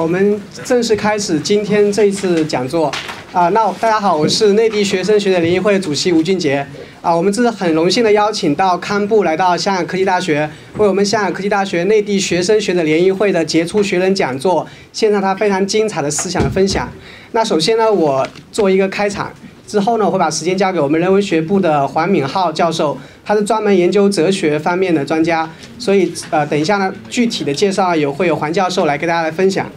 我们正式开始今天这一次讲座。啊，那大家好，我是内地学生学者联谊会主席吴俊杰。啊，我们这是很荣幸的邀请到堪布来到香港科技大学，为我们香港科技大学内地学生学者联谊会的杰出学人讲座，献上他非常精彩的思想的分享。那首先呢，我做一个开场，之后呢，我会把时间交给我们人文学部的黄敏浩教授，他是专门研究哲学方面的专家，所以呃，等一下呢，具体的介绍有会有黄教授来跟大家来分享。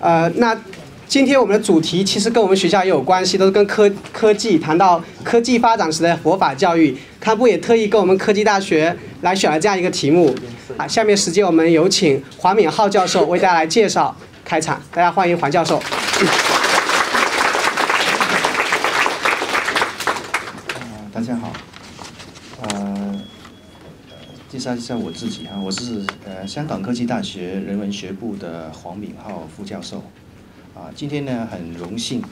呃，那。今天我们的主题其实跟我们学校也有关系，都是跟科科技谈到科技发展时的佛法教育。堪布也特意跟我们科技大学来选了这样一个题目。啊，下面时间我们有请黄敏浩教授为大家来介绍开场。大家欢迎黄教授。大家好。呃，介绍一下我自己啊，我是呃香港科技大学人文学部的黄敏浩副教授。啊，今天呢很荣幸，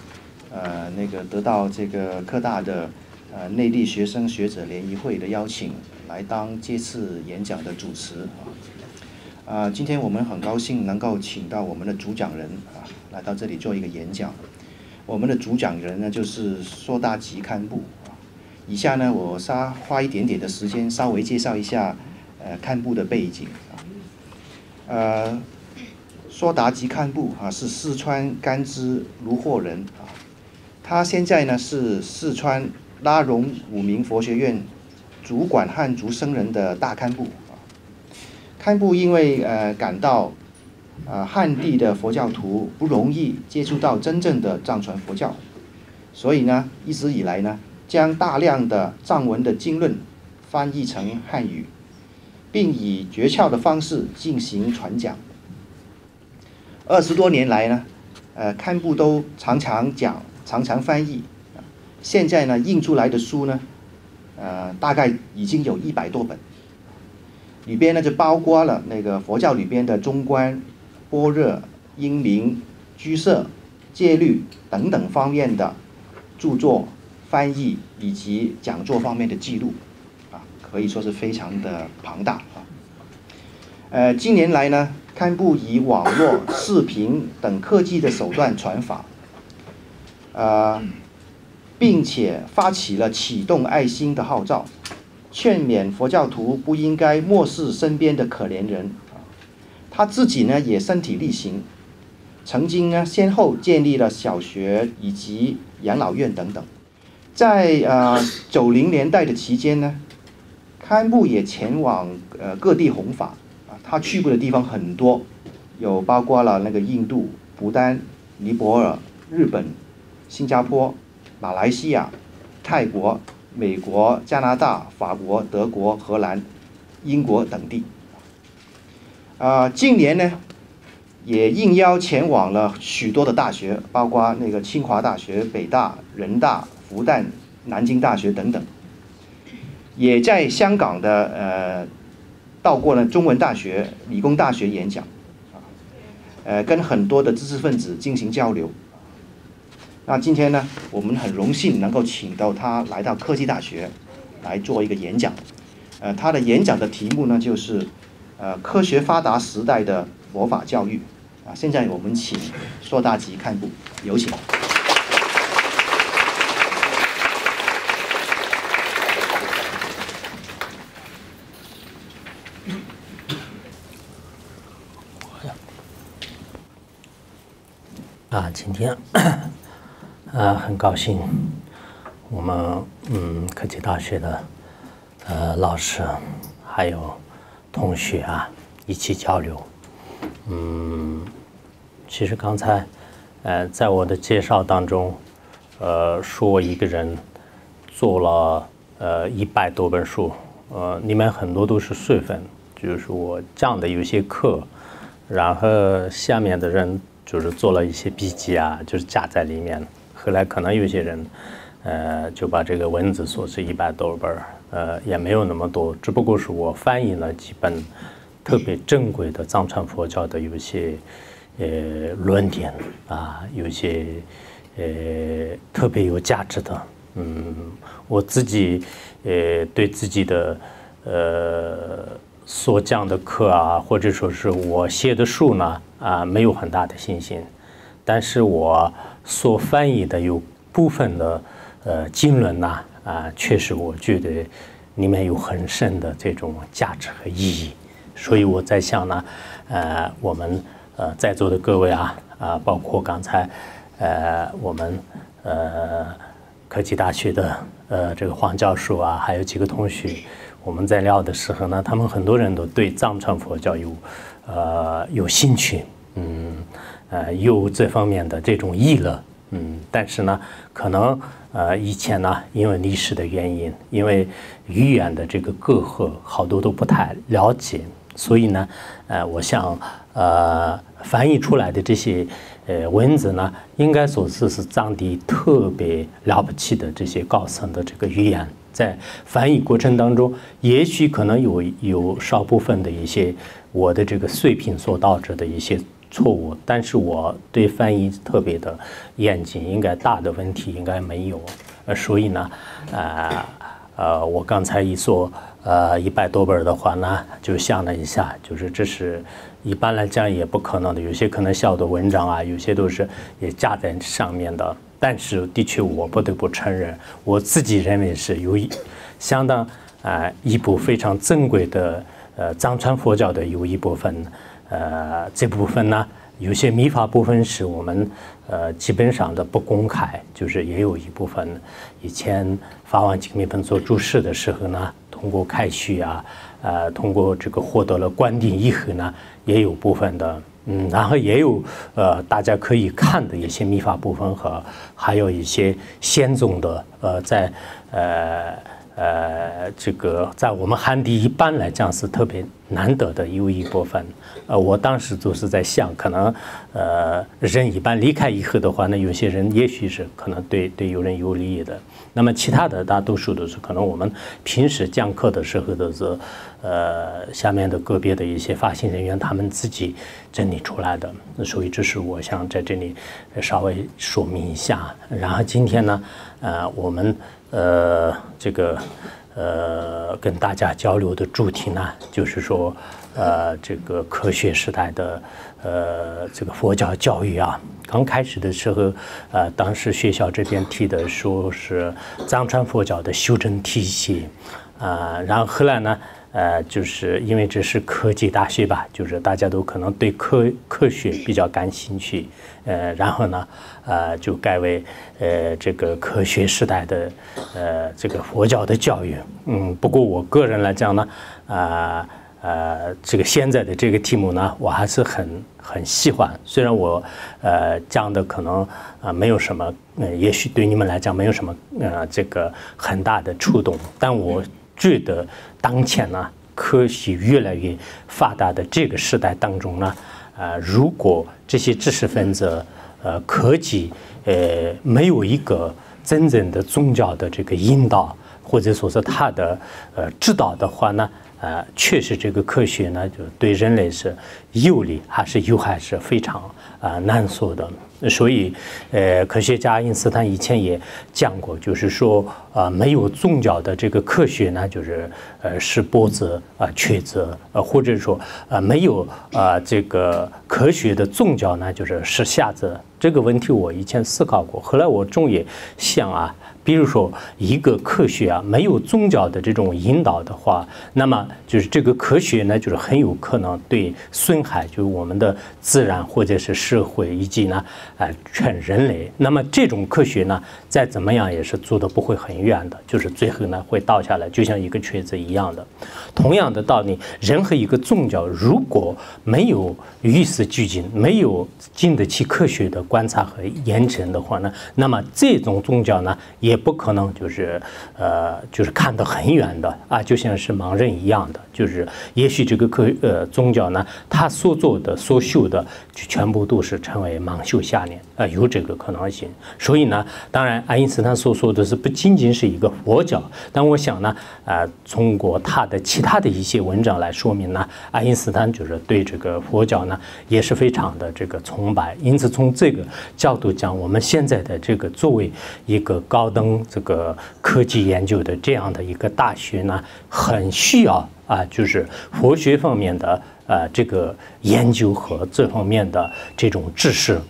呃，那个得到这个科大的呃内地学生学者联谊会的邀请，来当这次演讲的主持啊。啊，今天我们很高兴能够请到我们的主讲人啊，来到这里做一个演讲。我们的主讲人呢就是硕大吉堪布啊。以下呢我稍花一点点的时间，稍微介绍一下呃堪布的背景啊，呃。说达吉堪布啊，是四川甘孜如霍人啊。他现在呢是四川拉荣五明佛学院主管汉族僧人的大堪布啊。堪布因为呃感到啊汉地的佛教徒不容易接触到真正的藏传佛教，所以呢一直以来呢将大量的藏文的经论翻译成汉语，并以诀窍的方式进行传讲。二十多年来呢，呃，堪布都常常讲，常常翻译，现在呢印出来的书呢，呃，大概已经有一百多本，里边呢就包括了那个佛教里边的中观、般若、因明、居舍、戒律等等方面的著作、翻译以及讲座方面的记录，可以说是非常的庞大啊。呃，近年来呢。堪布以网络、视频等科技的手段传法，呃，并且发起了启动爱心的号召，劝勉佛教徒不应该漠视身边的可怜人。他自己呢也身体力行，曾经呢先后建立了小学以及养老院等等。在呃九零年代的期间呢，堪布也前往呃各地弘法啊。他去过的地方很多，有包括了那个印度、不丹、尼泊尔、日本、新加坡、马来西亚、泰国、美国、加拿大、法国、德国、荷兰、英国等地。啊，近年呢，也应邀前往了许多的大学，包括那个清华大学、北大、人大、复旦、南京大学等等，也在香港的呃。到过了中文大学、理工大学演讲，啊，呃，跟很多的知识分子进行交流。那今天呢，我们很荣幸能够请到他来到科技大学来做一个演讲。呃，他的演讲的题目呢，就是呃，科学发达时代的魔法教育。啊，现在我们请硕大吉看部，有请。啊，今天啊，很高兴，我们嗯科技大学的呃老师还有同学啊一起交流。嗯，其实刚才呃在我的介绍当中，呃说我一个人做了呃一百多本书，呃里面很多都是碎粉，就是我讲的有些课，然后下面的人。就是做了一些笔记啊，就是夹在里面。后来可能有些人，呃，就把这个文字说是一百多本儿，呃，也没有那么多，只不过是我翻译了几本特别正规的藏传佛教的有些呃论点啊，有些呃特别有价值的。嗯，我自己呃对自己的呃所讲的课啊，或者说是我写的书呢，啊，没有很大的信心。但是我所翻译的有部分的呃经论呐，啊，确实我觉得里面有很深的这种价值和意义。所以我在想呢，呃，我们呃在座的各位啊，啊，包括刚才呃我们呃科技大学的呃这个黄教授啊，还有几个同学。我们在聊的时候呢，他们很多人都对藏传佛教有，呃，有兴趣，嗯，呃，有这方面的这种意乐，嗯，但是呢，可能呃以前呢，因为历史的原因，因为语言的这个隔阂，好多都不太了解，所以呢，呃，我想，呃，翻译出来的这些呃文字呢，应该说是是藏地特别了不起的这些高僧的这个语言。在翻译过程当中，也许可能有有少部分的一些我的这个水平所导致的一些错误，但是我对翻译特别的严谨，应该大的问题应该没有。呃，所以呢，呃呃，我刚才一说，呃，一百多本的话呢，就想了一下，就是这是一般来讲也不可能的，有些可能小的文章啊，有些都是也加在上面的。但是的确，我不得不承认，我自己认为是有一相当啊一部非常珍贵的呃藏传佛教的有一部分，呃这部分呢有些密法部分是我们呃基本上的不公开，就是也有一部分以前法王经密本做注释的时候呢，通过开序啊，呃通过这个获得了官定以后呢，也有部分的。嗯，然后也有呃，大家可以看的一些秘法部分和还有一些先宗的呃，在呃呃这个在我们汉地一般来讲是特别难得的有一部分。呃，我当时就是在想，可能呃人一般离开以后的话，那有些人也许是可能对对有人有利益的。那么其他的大多数都是可能我们平时讲课的时候都是。呃，下面的个别的一些发行人员，他们自己整理出来的，所以这是我想在这里稍微说明一下。然后今天呢，呃，我们呃这个呃跟大家交流的主题呢，就是说呃这个科学时代的呃这个佛教教育啊，刚开始的时候，呃，当时学校这边提的说是藏传佛教的修正体系，啊，然后后来呢。呃，就是因为这是科技大学吧，就是大家都可能对科科学比较感兴趣，呃，然后呢，呃，就改为呃这个科学时代的呃这个佛教的教育。嗯，不过我个人来讲呢，啊呃，这个现在的这个题目呢，我还是很很喜欢。虽然我呃讲的可能啊没有什么，呃，也许对你们来讲没有什么呃这个很大的触动，但我。觉得当前呢，科学越来越发达的这个时代当中呢，呃，如果这些知识分子，呃，科技，呃，没有一个真正的宗教的这个引导，或者说是他的呃指导的话呢，呃，确实这个科学呢，就对人类是有利还是有害是非常啊难说的。所以，呃，科学家爱因斯坦以前也讲过，就是说，啊，没有宗教的这个科学呢，就是呃是波子啊瘸子，呃，或者说，呃，没有啊这个科学的宗教呢，就是是瞎子。这个问题我以前思考过，后来我终于想啊。比如说，一个科学啊，没有宗教的这种引导的话，那么就是这个科学呢，就是很有可能对损害，就是我们的自然或者是社会以及呢，啊，全人类。那么这种科学呢，再怎么样也是走的不会很远的，就是最后呢会倒下来，就像一个瘸子一样的。同样的道理，任何一个宗教如果没有与时俱进，没有经得起科学的观察和验证的话呢，那么这种宗教呢也。不可能就是，呃，就是看得很远的啊，就像是盲人一样的，就是也许这个科呃宗教呢，他所做的所修的就全部都是成为盲修下念啊，有这个可能性。所以呢，当然爱因斯坦所说的是不仅仅是一个佛教，但我想呢，啊，通过他的其他的一些文章来说明呢，爱因斯坦就是对这个佛教呢也是非常的这个崇拜。因此从这个角度讲，我们现在的这个作为一个高的这个科技研究的这样的一个大学呢，很需要啊，就是佛学方面的呃这个研究和这方面的这种知识。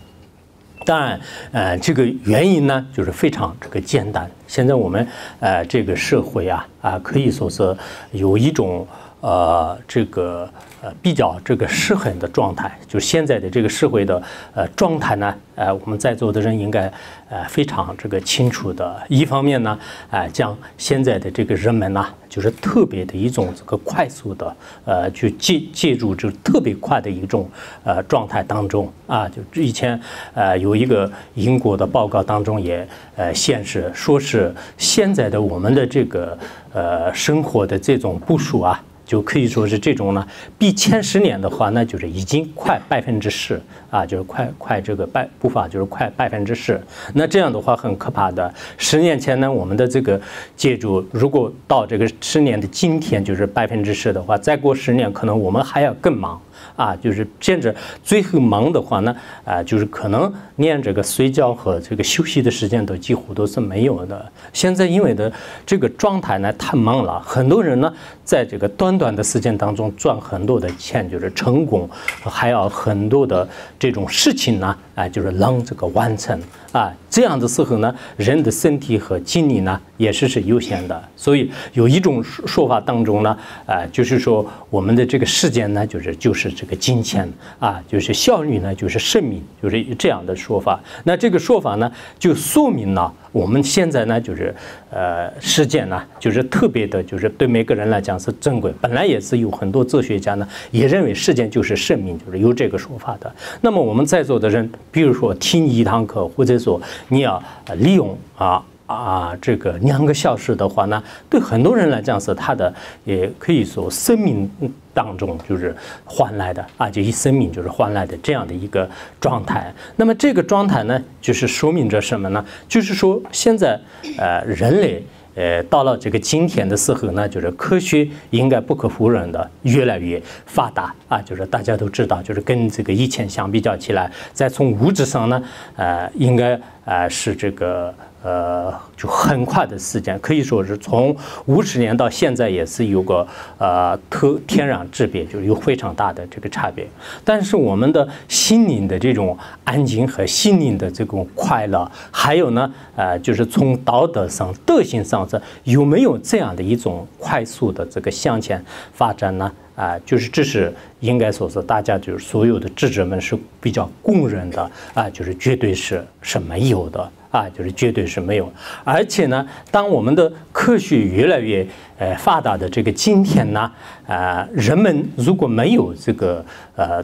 但，呃，这个原因呢，就是非常这个简单。现在我们呃这个社会啊啊，可以说是有一种呃这个。呃，比较这个失衡的状态，就现在的这个社会的呃状态呢，呃，我们在座的人应该呃非常这个清楚的。一方面呢，呃，将现在的这个人们呢，就是特别的一种这个快速的呃，去介介入就特别快的一种呃状态当中啊，就以前呃有一个英国的报告当中也呃显示，说是现在的我们的这个呃生活的这种部署啊。就可以说是这种呢，比前十年的话，那就是已经快百分之十啊，就是快快这个百步伐就是快百分之十。那这样的话很可怕的。十年前呢，我们的这个建筑如果到这个十年的今天就是百分之十的话，再过十年可能我们还要更忙。啊，就是甚至最后忙的话呢，啊，就是可能连这个睡觉和这个休息的时间都几乎都是没有的。现在因为的这个状态呢太忙了，很多人呢在这个短短的时间当中赚很多的钱，就是成功，还要很多的这种事情呢，啊，就是能这个完成。啊，这样的时候呢，人的身体和精力呢也是是有限的，所以有一种说法当中呢，啊，就是说我们的这个时间呢，就是就是这个金钱啊，就是效率呢，就是生命，就是这样的说法。那这个说法呢，就说明了。我们现在呢，就是呃，时间呢，就是特别的，就是对每个人来讲是珍贵。本来也是有很多哲学家呢，也认为时间就是生命，就是有这个说法的。那么我们在座的人，比如说听一堂课，或者说你要利用啊。啊，这个两个小时的话呢，对很多人来讲是他的，也可以说生命当中就是换来的啊，就一生命就是换来的这样的一个状态。那么这个状态呢，就是说明着什么呢？就是说现在呃人类呃到了这个今天的时候呢，就是科学应该不可否认的越来越发达啊，就是大家都知道，就是跟这个以前相比较起来，在从物质上呢，呃应该呃是这个。呃，就很快的时间，可以说是从五十年到现在，也是有个呃特天壤之别，就是有非常大的这个差别。但是我们的心灵的这种安静和心灵的这种快乐，还有呢，呃，就是从道德上、德行上，这有没有这样的一种快速的这个向前发展呢？啊，就是这是应该说是大家就是所有的智者们是比较公认的啊，就是绝对是是没有的。啊，就是绝对是没有，而且呢，当我们的科学越来越呃发达的这个今天呢，啊，人们如果没有这个呃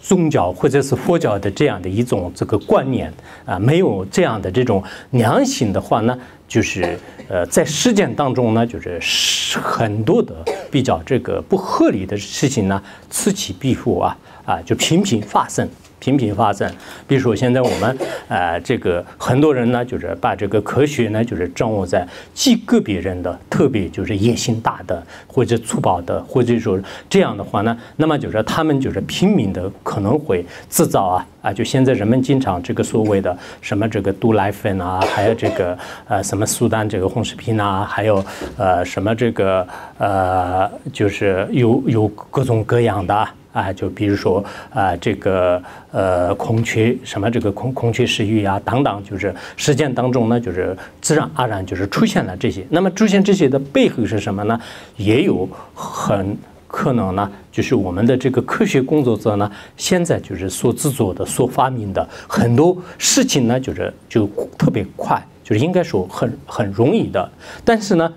宗教或者是佛教的这样的一种这个观念啊，没有这样的这种良心的话呢，就是呃在实践当中呢，就是很多的比较这个不合理的事情呢此起彼伏啊啊，就频频发生。频频发生，比如说现在我们，呃，这个很多人呢，就是把这个科学呢，就是掌握在极个别人的特别就是野心大的或者粗暴的，或者说这样的话呢，那么就是他们就是拼命的可能会制造啊啊，就现在人们经常这个所谓的什么这个毒奶粉啊，还有这个呃什么苏丹这个红食品啊，还有呃什么这个呃就是有有各种各样的。啊，就比如说啊，这个呃，空缺什么这个空空缺食欲啊，等等，就是实践当中呢，就是自然而然就是出现了这些。那么出现这些的背后是什么呢？也有很可能呢，就是我们的这个科学工作者呢，现在就是所制作的、所发明的很多事情呢，就是就特别快，就是应该说很很容易的，但是呢。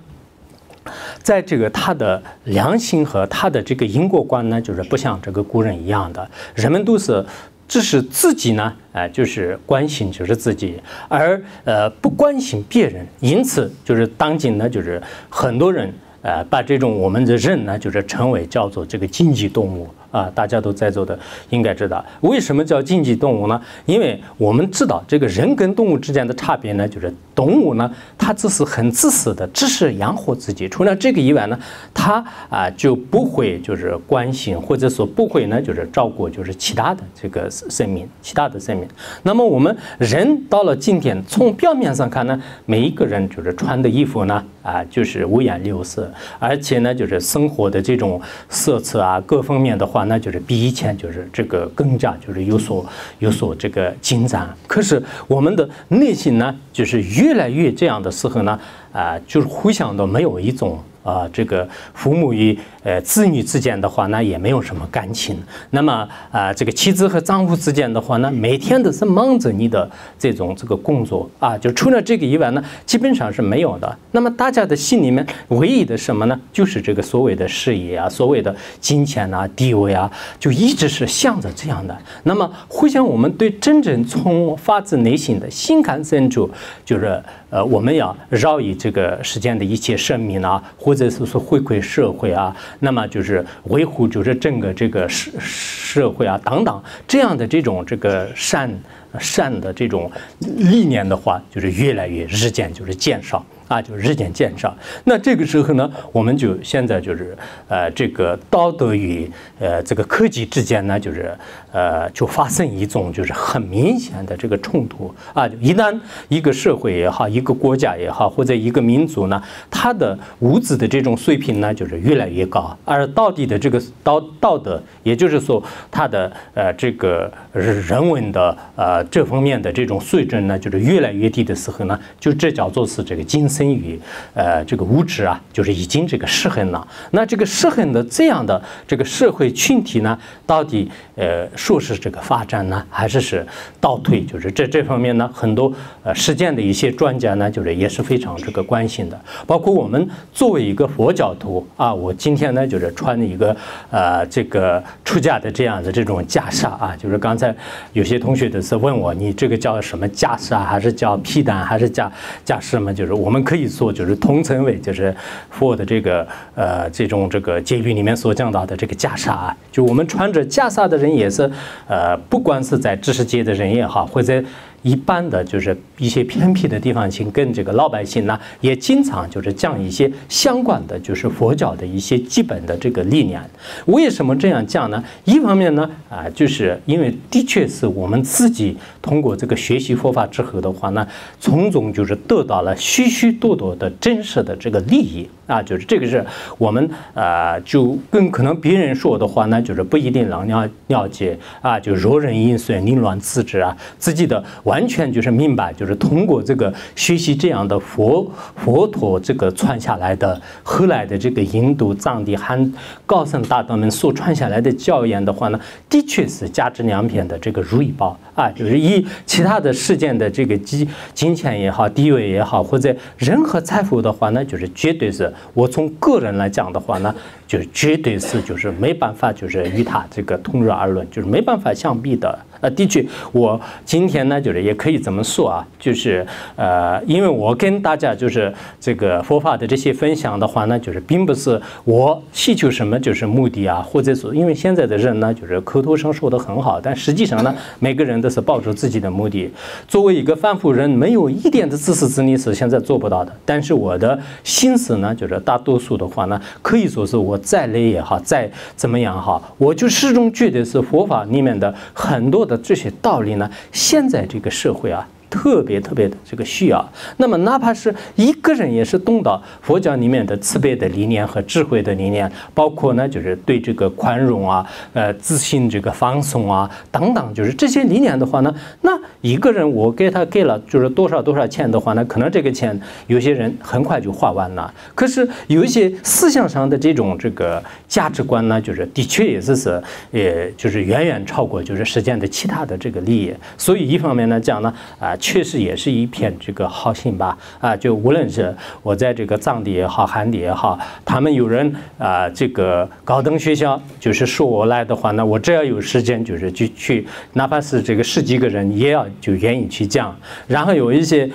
在这个他的良心和他的这个因果观呢，就是不像这个古人一样的，人们都是只是自己呢，哎，就是关心就是自己，而呃不关心别人，因此就是当今呢，就是很多人呃把这种我们的人呢，就是称为叫做这个经济动物。啊，大家都在座的应该知道，为什么叫竞技动物呢？因为我们知道这个人跟动物之间的差别呢，就是动物呢，它只是很自私的，只是养活自己。除了这个以外呢，它啊就不会就是关心或者说不会呢就是照顾就是其他的这个生命，其他的生命。那么我们人到了今天，从表面上看呢，每一个人就是穿的衣服呢。啊，就是五颜六色，而且呢，就是生活的这种色彩啊，各方面的话，那就是比以前就是这个更加就是有所有所这个进展。可是我们的内心呢，就是越来越这样的时候呢，啊，就是回想到没有一种。啊，这个父母与呃子女之间的话呢，也没有什么感情。那么啊，这个妻子和丈夫之间的话呢，每天都是忙着你的这种这个工作啊，就除了这个以外呢，基本上是没有的。那么大家的心里面唯一的什么呢？就是这个所谓的事业啊，所谓的金钱啊、地位啊，就一直是向着这样的。那么，互相我们对真正从发自内心的心坎深处，就是呃，我们要饶以这个世间的一切生命啊，或者是说回馈社会啊，那么就是维护就是整个这个社社会啊等等这样的这种这个善善的这种理念的话，就是越来越日渐就是减少。啊，就日渐减少。那这个时候呢，我们就现在就是，呃，这个道德与呃这个科技之间呢，就是呃，就发生一种就是很明显的这个冲突啊。一旦一个社会也好，一个国家也好，或者一个民族呢，它的物质的这种水平呢，就是越来越高，而道德的这个道道德，也就是说，它的呃这个人文的呃这方面的这种水准呢，就是越来越低的时候呢，就这叫做是这个精神。生于呃，这个物质啊，就是已经这个失衡了。那这个失衡的这样的这个社会群体呢，到底呃说是这个发展呢，还是是倒退？就是这这方面呢，很多呃实践的一些专家呢，就是也是非常这个关心的。包括我们作为一个佛教徒啊，我今天呢就是穿了一个呃这个出家的这样的这种袈裟啊，就是刚才有些同学都是问我，你这个叫什么袈裟，还是叫披胆，还是叫袈什么？就是我们。可以说，就是同层位就是佛的这个呃这种这个戒律里面所讲到的这个袈裟啊，就我们穿着袈裟的人也是呃，不管是在知识界的人也好，或者。一般的就是一些偏僻的地方，请跟这个老百姓呢，也经常就是讲一些相关的，就是佛教的一些基本的这个理念。为什么这样讲呢？一方面呢，啊，就是因为的确是我们自己通过这个学习佛法之后的话呢，从中就是得到了许许多多的真实的这个利益。啊，就是这个是我们呃，就跟可能别人说的话呢，就是不一定能了了解啊，就柔人饮水，凌乱自知啊，自己的完全就是明白，就是通过这个学习这样的佛佛陀这个传下来的，后来的这个印度藏地汉高僧大德们所传下来的教言的话呢，的确是价值两片的这个如意宝啊，就是以其他的世间的这个金金钱也好，地位也好，或者任何财富的话呢，就是绝对是。我从个人来讲的话呢，就绝对是就是没办法，就是与他这个同日而论，就是没办法相比的。呃，的确，我今天呢，就是也可以这么说啊，就是呃，因为我跟大家就是这个佛法的这些分享的话呢，就是并不是我祈求什么就是目的啊，或者说，因为现在的人呢，就是口头上说的很好，但实际上呢，每个人都是抱着自己的目的。作为一个凡夫人，没有一点的自私自利是现在做不到的。但是我的心思呢，就是大多数的话呢，可以说是我再累也好，再怎么样哈，我就始终觉得是佛法里面的很多这些道理呢，现在这个社会啊。特别特别的这个需要，那么哪怕是一个人也是懂得佛教里面的慈悲的理念和智慧的理念，包括呢就是对这个宽容啊、呃自信这个放松啊等等，就是这些理念的话呢，那一个人我给他给了就是多少多少钱的话呢，可能这个钱有些人很快就花完了。可是有一些思想上的这种这个价值观呢，就是的确也是是，呃，就是远远超过就是实践的其他的这个利益。所以一方面呢讲呢啊。确实也是一片这个好心吧啊！就无论是我在这个藏地也好，汉地也好，他们有人啊，这个高等学校就是说我来的话，那我只要有时间，就是去去，哪怕是这个十几个人，也要就愿意去讲。然后有一些。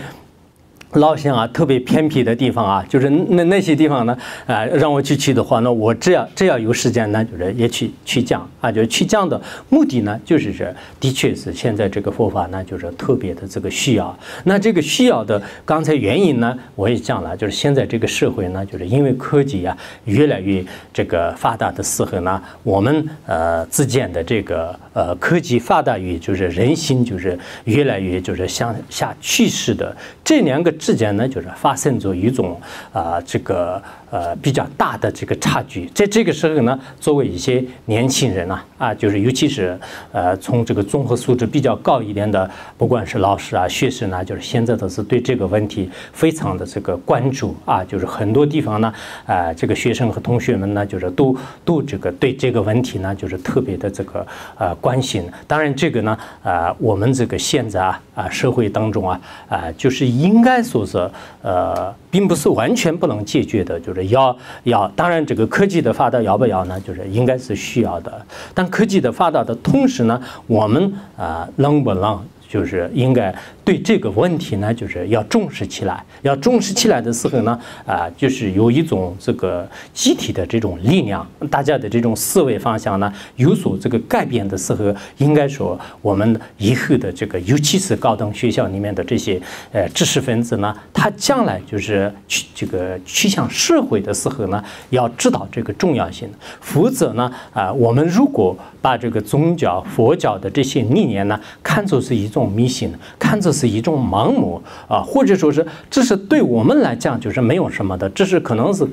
老乡啊，特别偏僻的地方啊，就是那那些地方呢，啊，让我去去的话，那我只要只要有时间呢，就是也去去讲啊，就是去讲的目的呢，就是是，的确是现在这个佛法呢，就是特别的这个需要。那这个需要的刚才原因呢，我也讲了，就是现在这个社会呢，就是因为科技啊越来越这个发达的时候呢，我们呃之间的这个呃科技发达与就是人心就是越来越就是向下趋势的这两个。之间呢，就是发生着一种啊，这个。呃，比较大的这个差距，在这个时候呢，作为一些年轻人啊，啊，就是尤其是呃，从这个综合素质比较高一点的，不管是老师啊、学生啊，就是现在都是对这个问题非常的这个关注啊，就是很多地方呢，啊，这个学生和同学们呢，就是都都这个对这个问题呢，就是特别的这个呃关心。当然，这个呢，啊，我们这个现在啊啊社会当中啊啊，就是应该说是呃，并不是完全不能解决的，就是。要要，当然这个科技的发达要不要呢？就是应该是需要的。但科技的发达的同时呢，我们啊能不能就是应该？对这个问题呢，就是要重视起来。要重视起来的时候呢，啊，就是有一种这个集体的这种力量，大家的这种思维方向呢有所这个改变的时候，应该说我们以后的这个，尤其是高等学校里面的这些呃知识分子呢，他将来就是去这个趋向社会的时候呢，要知道这个重要性。否则呢，啊，我们如果把这个宗教、佛教的这些理念呢，看作是一种迷信，看作是一种盲目啊，或者说是这是对我们来讲就是没有什么的，这是可能是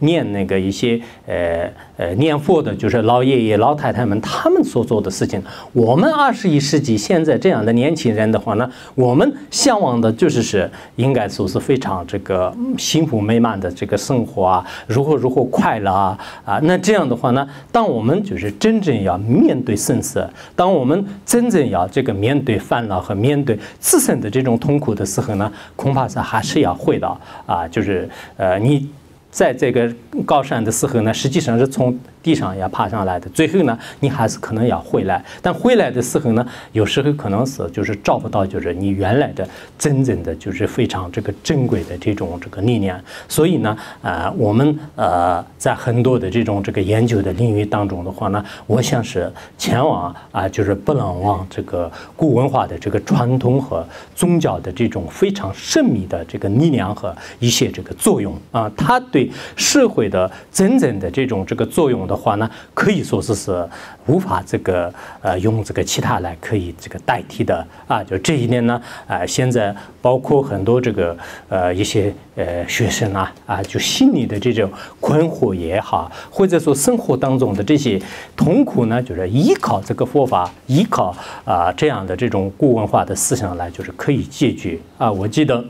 念那个一些呃呃念佛的，就是老爷爷老太太们他们所做的事情。我们二十一世纪现在这样的年轻人的话呢，我们向往的就是是应该说是非常这个幸福美满的这个生活啊，如何如何快乐啊啊。那这样的话呢，当我们就是真正要面对生死，当我们真正要这个面对烦恼和面对自身。的这种痛苦的时候呢，恐怕是还是要回到啊，就是呃你。在这个高山的时候呢，实际上是从地上要爬上来的。最后呢，你还是可能要回来。但回来的时候呢，有时候可能是就是找不到，就是你原来的真正的就是非常这个珍贵的这种这个力量。所以呢，啊，我们呃在很多的这种这个研究的领域当中的话呢，我想是前往啊，就是不能忘这个古文化的这个传统和宗教的这种非常神秘的这个力量和一些这个作用啊，它。对社会的真正的这种这个作用的话呢，可以说是是无法这个呃用这个其他来可以这个代替的啊。就这一点呢，啊，现在包括很多这个呃一些呃学生啊啊，就心里的这种困惑也好，或者说生活当中的这些痛苦呢，就是依靠这个佛法，依靠啊这样的这种古文化的思想来，就是可以解决啊。我记得。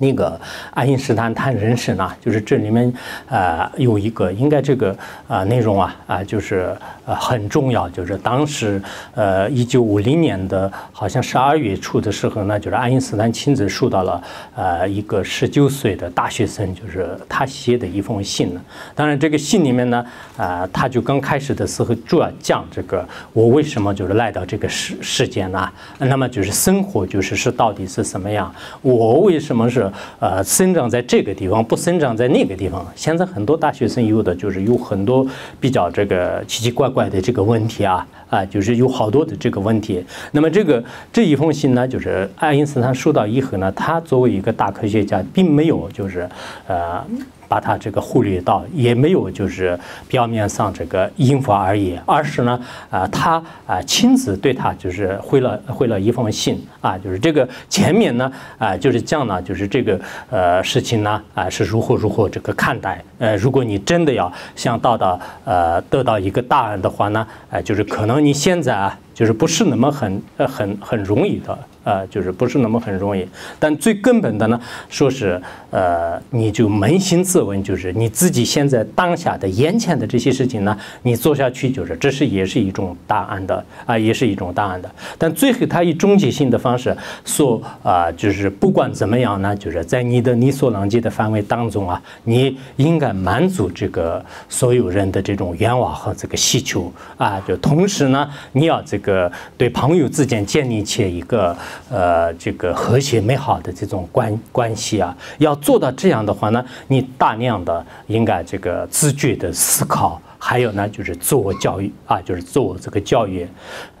那个爱因斯坦谈人生呢，就是这里面呃有一个应该这个啊内容啊啊就是呃很重要，就是当时呃一九五零年的好像十二月初的时候呢，就是爱因斯坦亲自收到了呃一个十九岁的大学生，就是他写的一封信呢。当然这个信里面呢啊他就刚开始的时候主要讲这个我为什么就是来到这个世世间呢？那么就是生活就是是到底是什么样？我为什么是？呃，生长在这个地方，不生长在那个地方。现在很多大学生有的就是有很多比较这个奇奇怪怪的这个问题啊啊，就是有好多的这个问题。那么这个这一封信呢，就是爱因斯坦收到以后呢，他作为一个大科学家，并没有就是呃。把他这个忽略到，也没有就是表面上这个应付而已，而是呢，啊，他啊亲自对他就是回了回了一封信啊，就是这个前面呢，啊，就是讲呢，就是这个呃事情呢，啊是如何如何这个看待，呃，如果你真的要想到到呃得到一个答案的话呢，啊，就是可能你现在啊，就是不是那么很很很容易的。呃，就是不是那么很容易，但最根本的呢，说是呃，你就扪心自问，就是你自己现在当下的眼前的这些事情呢，你做下去，就是这是也是一种答案的啊，也是一种答案的。但最后他以终极性的方式说啊，就是不管怎么样呢，就是在你的力所能及的范围当中啊，你应该满足这个所有人的这种愿望和这个需求啊，就同时呢，你要这个对朋友之间建立起一个。呃这个和谐美好的这种关关系啊。要做到这样的话呢，你大量的应该这个自觉的思考。还有呢，就是自我教育啊，就是自我这个教育，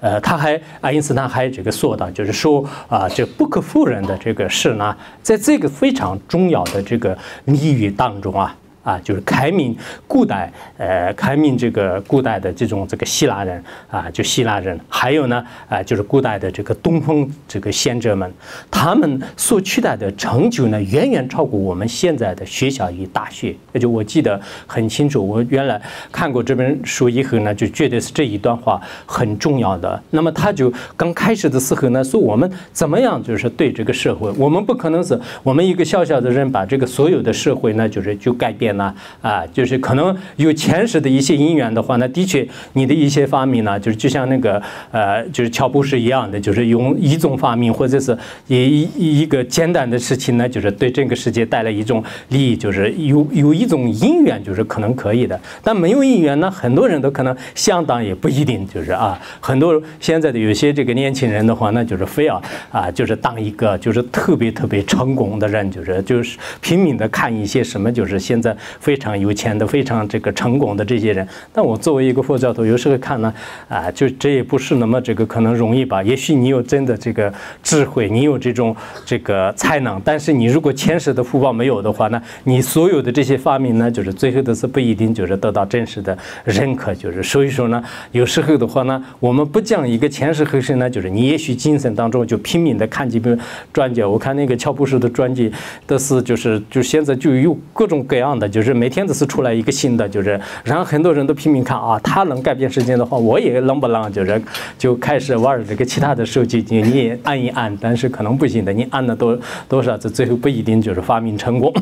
呃，他还爱因斯坦还这个说到，就是说啊，这不可否认的这个事呢，在这个非常重要的这个谜语当中啊。啊，就是开明古代，呃，开明这个古代的这种这个希腊人啊，就希腊人，还有呢，啊，就是古代的这个东方这个先哲们，他们所取得的成就呢，远远超过我们现在的学校与大学。也就我记得很清楚，我原来看过这本书以后呢，就觉得是这一段话很重要的。那么他就刚开始的时候呢，说我们怎么样，就是对这个社会，我们不可能是我们一个小小的人把这个所有的社会呢，就是就改变。呢啊，就是可能有前世的一些因缘的话，那的确你的一些发明呢，就是就像那个呃，就是乔布斯一样的，就是用一种发明或者是一一个简单的事情呢，就是对整个世界带来一种利益，就是有有一种因缘，就是可能可以的。但没有因缘呢，很多人都可能相当也不一定，就是啊，很多现在的有些这个年轻人的话，那就是非要啊，就是当一个就是特别特别成功的人，就是就是拼命的看一些什么，就是现在。非常有钱的、非常这个成功的这些人，但我作为一个佛教徒，有时候看呢，啊，就这也不是那么这个可能容易吧？也许你有真的这个智慧，你有这种这个才能，但是你如果前世的福报没有的话呢，你所有的这些发明呢，就是最后都是不一定就是得到真实的认可。就是所以说呢，有时候的话呢，我们不讲一个前世后世呢，就是你也许精神当中就拼命的看几本专辑，我看那个乔布斯的专辑都是就是就现在就有各种各样的。就是每天只是出来一个新的，就是然后很多人都拼命看啊，他能改变世界的话，我也能不能？就是就开始玩这个其他的手机，你你按一按，但是可能不行的，你按了多多少这，最后不一定就是发明成功。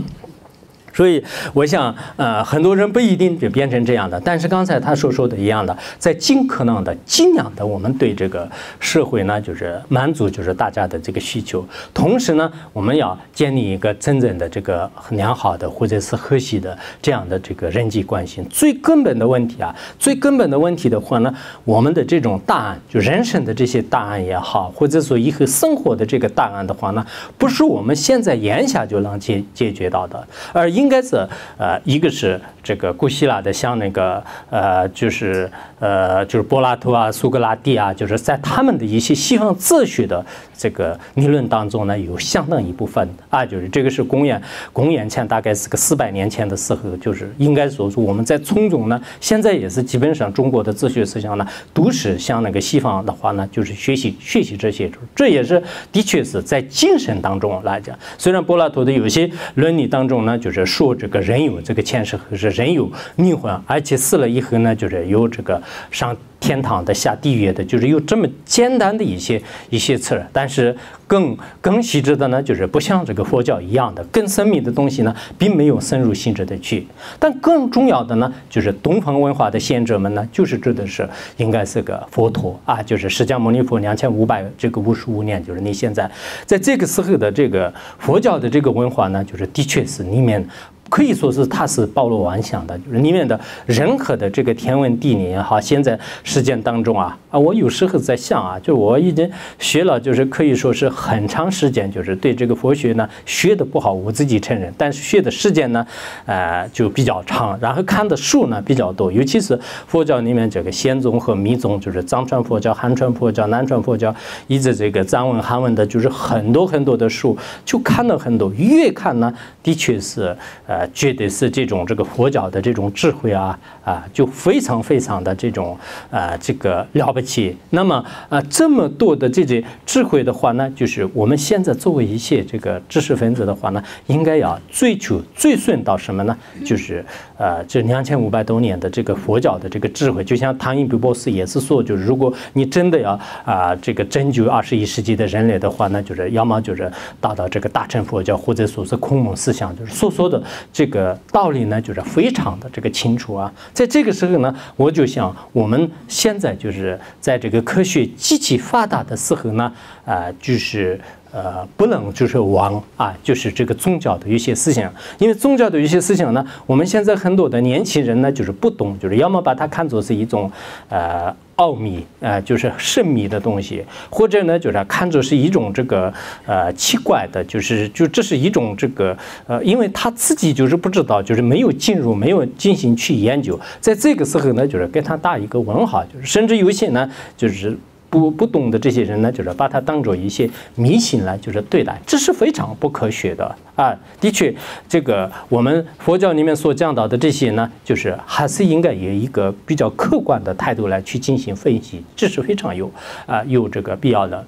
所以，我想，呃，很多人不一定就变成这样的。但是刚才他所说的一样的，在尽可能的、尽量的，我们对这个社会呢，就是满足，就是大家的这个需求。同时呢，我们要建立一个真正的这个良好的或者是和谐的这样的这个人际关系。最根本的问题啊，最根本的问题的话呢，我们的这种答案，就人生的这些答案也好，或者说以后生活的这个答案的话呢，不是我们现在眼下就能解解决到的，而应。应该是呃，一个是这个古希腊的，像那个呃，就是呃，就是柏拉图啊、苏格拉底啊，就是在他们的一些西方哲学的这个理论当中呢，有相当一部分啊，就是这个是公元公元前大概是个四百年前的时候，就是应该说是我们在从中呢，现在也是基本上中国的哲学思想呢，都是像那个西方的话呢，就是学习学习这些，这也是的确是在精神当中来讲，虽然柏拉图的有些伦理当中呢，就是。说这个人有这个前世和世，人有灵魂，而且死了以后呢，就是有这个上。天堂的、下地狱的，就是有这么简单的一些一些词儿，但是更更细致的呢，就是不像这个佛教一样的更神秘的东西呢，并没有深入细致的去。但更重要的呢，就是东方文化的先哲们呢，就是指的是应该是个佛陀啊，就是释迦牟尼佛两千五百这个五十五年，就是你现在在这个时候的这个佛教的这个文化呢，就是的确是里面。可以说是它是包罗万象的，里面的任何的这个天文地理也好，现在实践当中啊啊，我有时候在想啊，就我已经学了，就是可以说是很长时间，就是对这个佛学呢学的不好，我自己承认，但是学的时间呢，呃，就比较长，然后看的书呢比较多，尤其是佛教里面这个仙宗和密宗，就是藏传佛教、汉传佛教、南传佛教，以及这个藏文、汉文的，就是很多很多的书，就看了很多，越看呢，的确是呃。呃，绝对是这种这个佛教的这种智慧啊啊，就非常非常的这种啊这个了不起。那么啊这么多的这些智慧的话呢，就是我们现在作为一些这个知识分子的话呢，应该要追求追顺到什么呢？就是呃这两千五百多年的这个佛教的这个智慧，就像唐寅比波斯也是说，就是如果你真的要啊这个拯救二十一世纪的人类的话呢，就是要么就是达到这个大乘佛教，或者说是空蒙思想，就是所说的。这个道理呢，就是非常的这个清楚啊。在这个时候呢，我就想，我们现在就是在这个科学极其发达的时候呢，啊，就是呃，不能就是忘啊，就是这个宗教的一些思想。因为宗教的一些思想呢，我们现在很多的年轻人呢，就是不懂，就是要么把它看作是一种呃。奥秘呃，就是神秘的东西，或者呢，就是看作是一种这个呃奇怪的，就是就这是一种这个呃，因为他自己就是不知道，就是没有进入，没有进行去研究，在这个时候呢，就是给他打一个问号，就是甚至有些呢，就是。不不懂的这些人呢，就是把它当做一些迷信来，就是对待，这是非常不科学的啊！的确，这个我们佛教里面所讲到的这些呢，就是还是应该以一个比较客观的态度来去进行分析，这是非常有啊有这个必要的。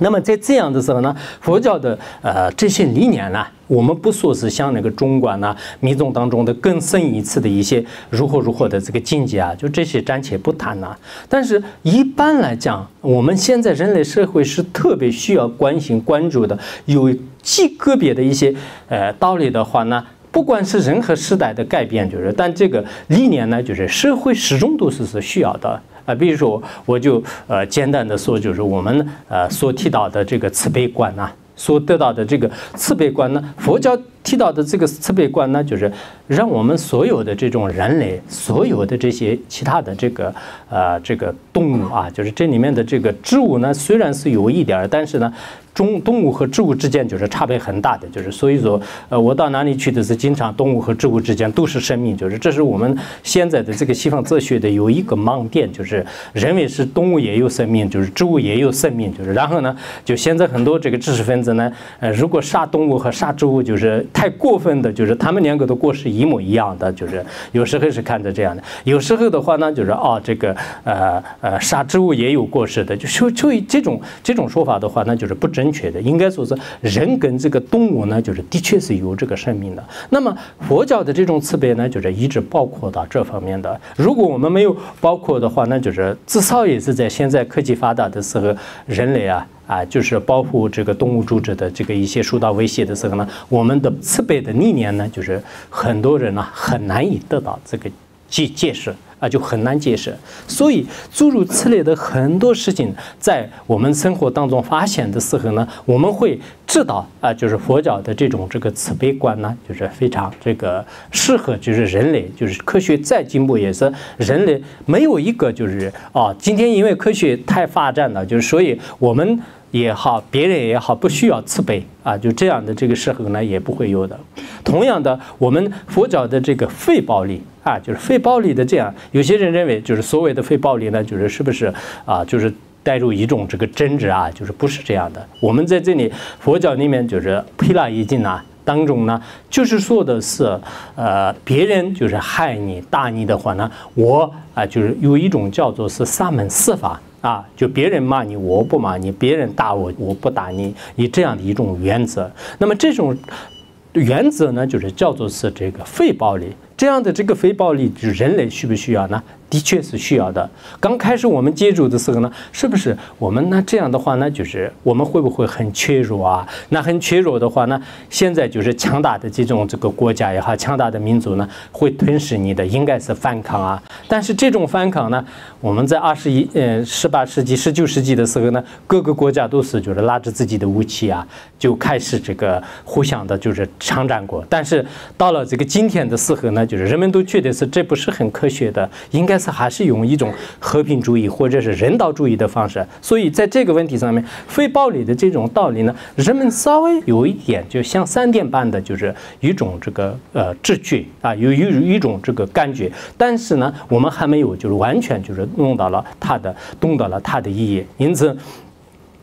那么在这样的时候呢，佛教的呃这些理念呢，我们不说是像那个中观呐、密宗当中的更深一次的一些如何如何的这个境界啊，就这些暂且不谈呐。但是一般来讲，我们现在人类社会是特别需要关心关注的，有极个别的一些呃道理的话呢，不管是任何时代的改变，就是但这个理念呢，就是社会始终都是是需要的。啊，比如说，我就呃简单的说，就是我们呃所提到的这个慈悲观呐，所得到的这个慈悲观呢，佛教提到的这个慈悲观呢，就是让我们所有的这种人类，所有的这些其他的这个呃这个动物啊，就是这里面的这个植物呢，虽然是有一点儿，但是呢。中动物和植物之间就是差别很大的，就是所以说，呃，我到哪里去的是经常动物和植物之间都是生命，就是这是我们现在的这个西方哲学的有一个盲点，就是认为是动物也有生命，就是植物也有生命，就是然后呢，就现在很多这个知识分子呢，呃，如果杀动物和杀植物就是太过分的，就是他们两个的过失一模一样的，就是有时候是看着这样的，有时候的话呢，就是哦，这个呃呃杀植物也有过失的，就就就这种这种说法的话，那就是不。正确的应该说是人跟这个动物呢，就是的确是有这个生命的。那么佛教的这种慈悲呢，就是一直包括到这方面的。如果我们没有包括的话，那就是至少也是在现在科技发达的时候，人类啊啊，就是保护这个动物主织的这个一些受到威胁的时候呢，我们的慈悲的理念呢，就是很多人呢很难以得到这个解解释。啊，就很难解释。所以诸如此类的很多事情，在我们生活当中发现的时候呢，我们会知道啊，就是佛教的这种这个慈悲观呢，就是非常这个适合，就是人类，就是科学再进步也是人类没有一个就是啊，今天因为科学太发展了，就是所以我们也好，别人也好，不需要慈悲啊，就这样的这个时候呢，也不会有的。同样的，我们佛教的这个非暴力。啊，就是非暴力的这样，有些人认为就是所谓的非暴力呢，就是是不是啊？就是带入一种这个争执啊，就是不是这样的。我们在这里佛教里面就是《毗拉一经》啊当中呢，就是说的是，呃，别人就是害你打你的话呢，我啊就是有一种叫做是三门四法啊，就别人骂你我不骂你，别人打我我不打你，以这样的一种原则。那么这种原则呢，就是叫做是这个非暴力。这样的这个非暴力，就人类需不需要呢？的确是需要的。刚开始我们接触的时候呢，是不是我们那这样的话呢，就是我们会不会很脆弱啊？那很脆弱的话呢，现在就是强大的这种这个国家也好，强大的民族呢，会吞噬你的，应该是反抗啊。但是这种反抗呢，我们在二十一呃十八世纪、十九世纪的时候呢，各个国家都是就是拉着自己的武器啊，就开始这个互相的就是枪战过。但是到了这个今天的时候呢，就是人们都觉得是这不是很科学的，应该。是还是用一种和平主义或者是人道主义的方式，所以在这个问题上面，非暴力的这种道理呢，人们稍微有一点就像三点半的，就是一种这个呃秩序啊，有有一种这个感觉，但是呢，我们还没有就是完全就是弄到了它的懂到了它的意义，因此。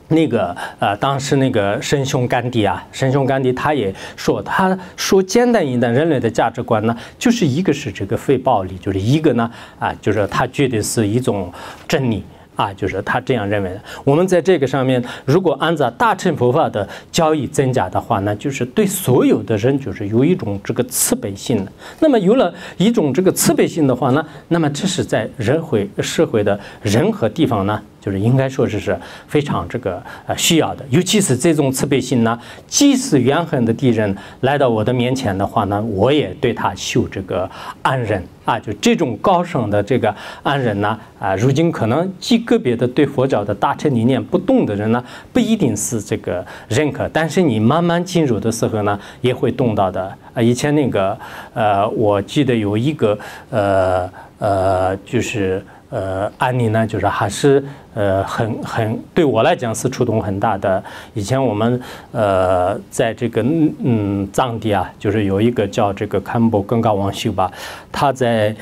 那个呃，当时那个神兄甘地啊，神兄甘地他也说，他说简单一点，人类的价值观呢，就是一个是这个非暴力，就是一个呢啊，就是他觉得是一种真理啊，就是他这样认为的。我们在这个上面，如果按照大乘佛法的教义增加的话呢，就是对所有的人就是有一种这个慈悲心的。那么有了一种这个慈悲心的话呢，那么这是在人会社会的任何地方呢。就是应该说是是非常这个呃需要的，尤其是这种慈悲心呢，即使怨恨的敌人来到我的面前的话呢，我也对他修这个安忍啊，就这种高尚的这个安忍呢啊，如今可能极个别的对佛教的大乘理念不动的人呢，不一定是这个认可，但是你慢慢进入的时候呢，也会动到的啊。以前那个呃，我记得有一个呃呃，就是。呃案例呢，就是还是呃很很对我来讲是触动很大的。以前我们呃在这个嗯藏地啊，就是有一个叫这个堪布根嘎王秀吧，他在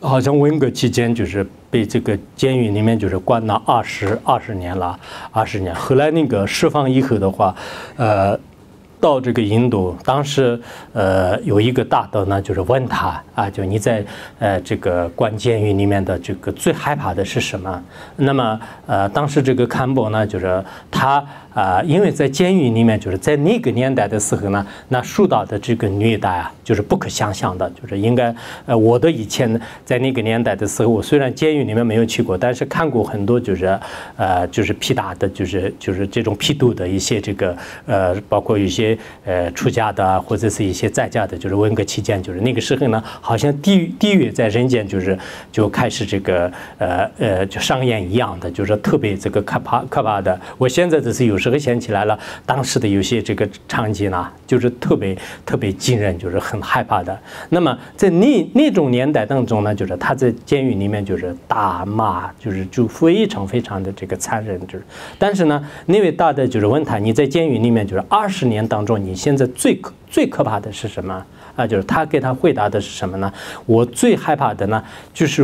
好像文革期间就是被这个监狱里面就是关了二十二十年了，二十年。后来那个释放以后的话，呃。到这个印度，当时呃有一个大德呢，就是问他啊，就你在呃这个关监狱里面的这个最害怕的是什么？那么呃当时这个堪布呢，就是他。啊，因为在监狱里面，就是在那个年代的时候呢，那受到的这个虐待啊，就是不可想象的。就是应该，呃，我的以前在那个年代的时候，我虽然监狱里面没有去过，但是看过很多，就是，呃，就是批打的，就是就是这种批斗的一些这个，呃，包括一些呃出家的或者是一些在家的，就是文革期间，就是那个时候呢，好像地狱地狱在人间，就是就开始这个，呃呃，就上演一样的，就是特别这个可怕可怕的。我现在就是有时。这个想起来了，当时的有些这个场景呢，就是特别特别惊人，就是很害怕的。那么在那那种年代当中呢，就是他在监狱里面就是打骂，就是就非常非常的这个残忍。就是，但是呢，那位大的就是问他，你在监狱里面就是二十年当中，你现在最可最可怕的是什么啊？就是他给他回答的是什么呢？我最害怕的呢，就是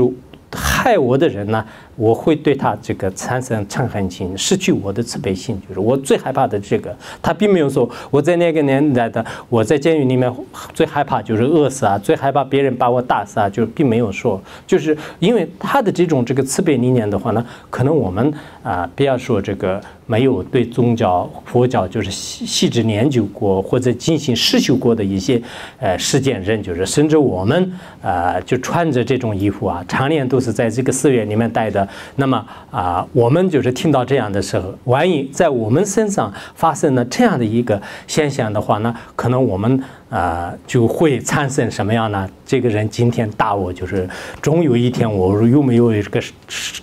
害我的人呢。我会对他这个产生嗔恨心，失去我的慈悲心，就是我最害怕的这个。他并没有说我在那个年代的我在监狱里面最害怕就是饿死啊，最害怕别人把我打死啊，就并没有说。就是因为他的这种这个慈悲理念的话呢，可能我们啊不要说这个没有对宗教佛教就是细细致研究过或者进行实修过的一些呃实践人，就是甚至我们啊就穿着这种衣服啊，常年都是在这个寺院里面待的。那么啊，我们就是听到这样的时候，万一在我们身上发生了这样的一个现象的话呢，可能我们啊就会产生什么样呢？这个人今天打我，就是终有一天我又没有这个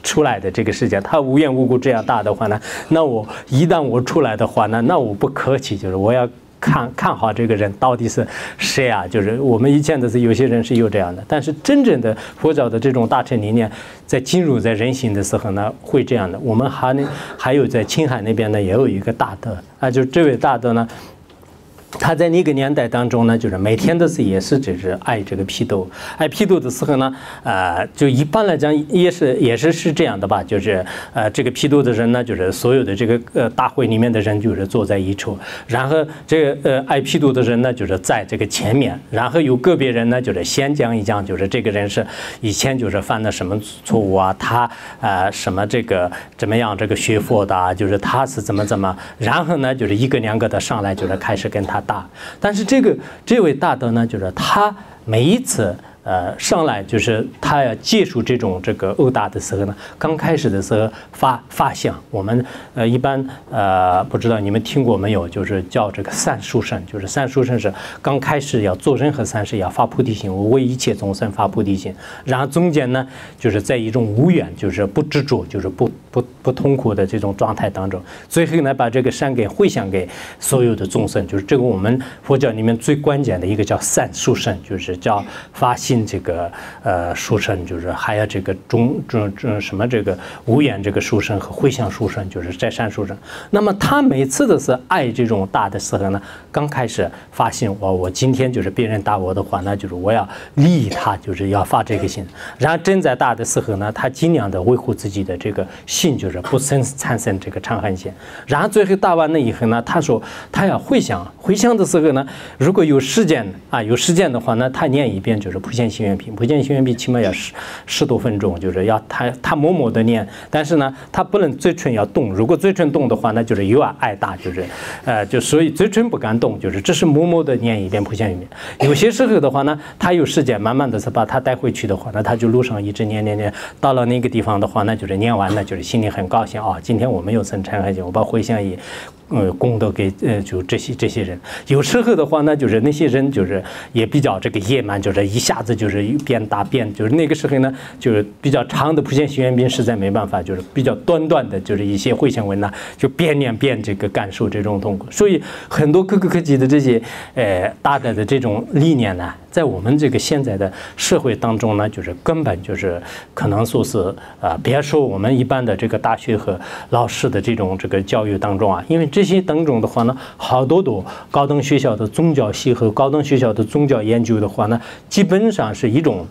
出来的这个时间，他无缘无故这样打的话呢，那我一旦我出来的话呢，那我不客气，就是我要。看看好这个人到底是谁啊？就是我们以前的是有些人是有这样的，但是真正的佛教的这种大乘理念，在进入在人心的时候呢，会这样的。我们还能还有在青海那边呢，也有一个大德啊，就这位大德呢。他在那个年代当中呢，就是每天都是也是就是爱这个批斗，爱批斗的时候呢，呃，就一般来讲也是也是是这样的吧，就是呃这个批斗的人呢，就是所有的这个呃大会里面的人就是坐在一处，然后这个呃爱批斗的人呢，就是在这个前面，然后有个别人呢，就是先讲一讲，就是这个人是以前就是犯了什么错误啊，他呃什么这个怎么样这个学佛的，啊就是他是怎么怎么，然后呢，就是一个两个的上来就是开始跟他。大，但是这个这位大德呢，就是他每一次。呃，上来就是他要结束这种这个殴打的时候呢，刚开始的时候发发响，我们呃一般呃不知道你们听过没有，就是叫这个三书生，就是三书生是刚开始要做任何善事要发菩提心，我为一切众生发菩提心，然后中间呢就是在一种无缘，就是不执着，就是不不不痛苦的这种状态当中，最后呢把这个善根回向给所有的众生，就是这个我们佛教里面最关键的一个叫善书生，就是叫发心。这个呃书生，就是还有这个中中中什么这个无言这个书生和回向书生，就是在善书生。那么他每次都是爱这种大的时候呢，刚开始发心，我我今天就是别人打我的话，那就是我要利益他，就是要发这个心。然后真在大的时候呢，他尽量的维护自己的这个心，就是不生产生这个长恨心。然后最后打完了以后呢，他说他要回想，回想的时候呢，如果有时间啊，有时间的话呢，他念一遍就是不。见心愿品，不见心愿品，起码要十十多分钟，就是要他他默默的念，但是呢，他不能嘴唇要动，如果嘴唇动的话，那就是有爱大，就是呃，就所以嘴唇不敢动，就是只是默默的念一遍不见一遍。有些时候的话呢，他有时间，慢慢的是把他带回去的话，那他就路上一直念念念，到了那个地方的话，那就是念完了，就是心里很高兴啊，今天我没有生嗔恨心，我把回向也。呃功德给呃就这些这些人。有时候的话呢，就是那些人就是也比较这个野蛮，就是一下子就是变大变，就是那个时候呢，就是比较长的普贤行愿兵实在没办法，就是比较短短的，就是一些会前文呢，就边念边这个感受这种痛苦。所以很多各个科技的这些呃大的的这种理念呢。在我们这个现在的社会当中呢，就是根本就是可能说是啊，别说我们一般的这个大学和老师的这种这个教育当中啊，因为这这些等种的话呢，好多多高等学校的宗教系和高等学校的宗教研究的话呢，基本上是一种。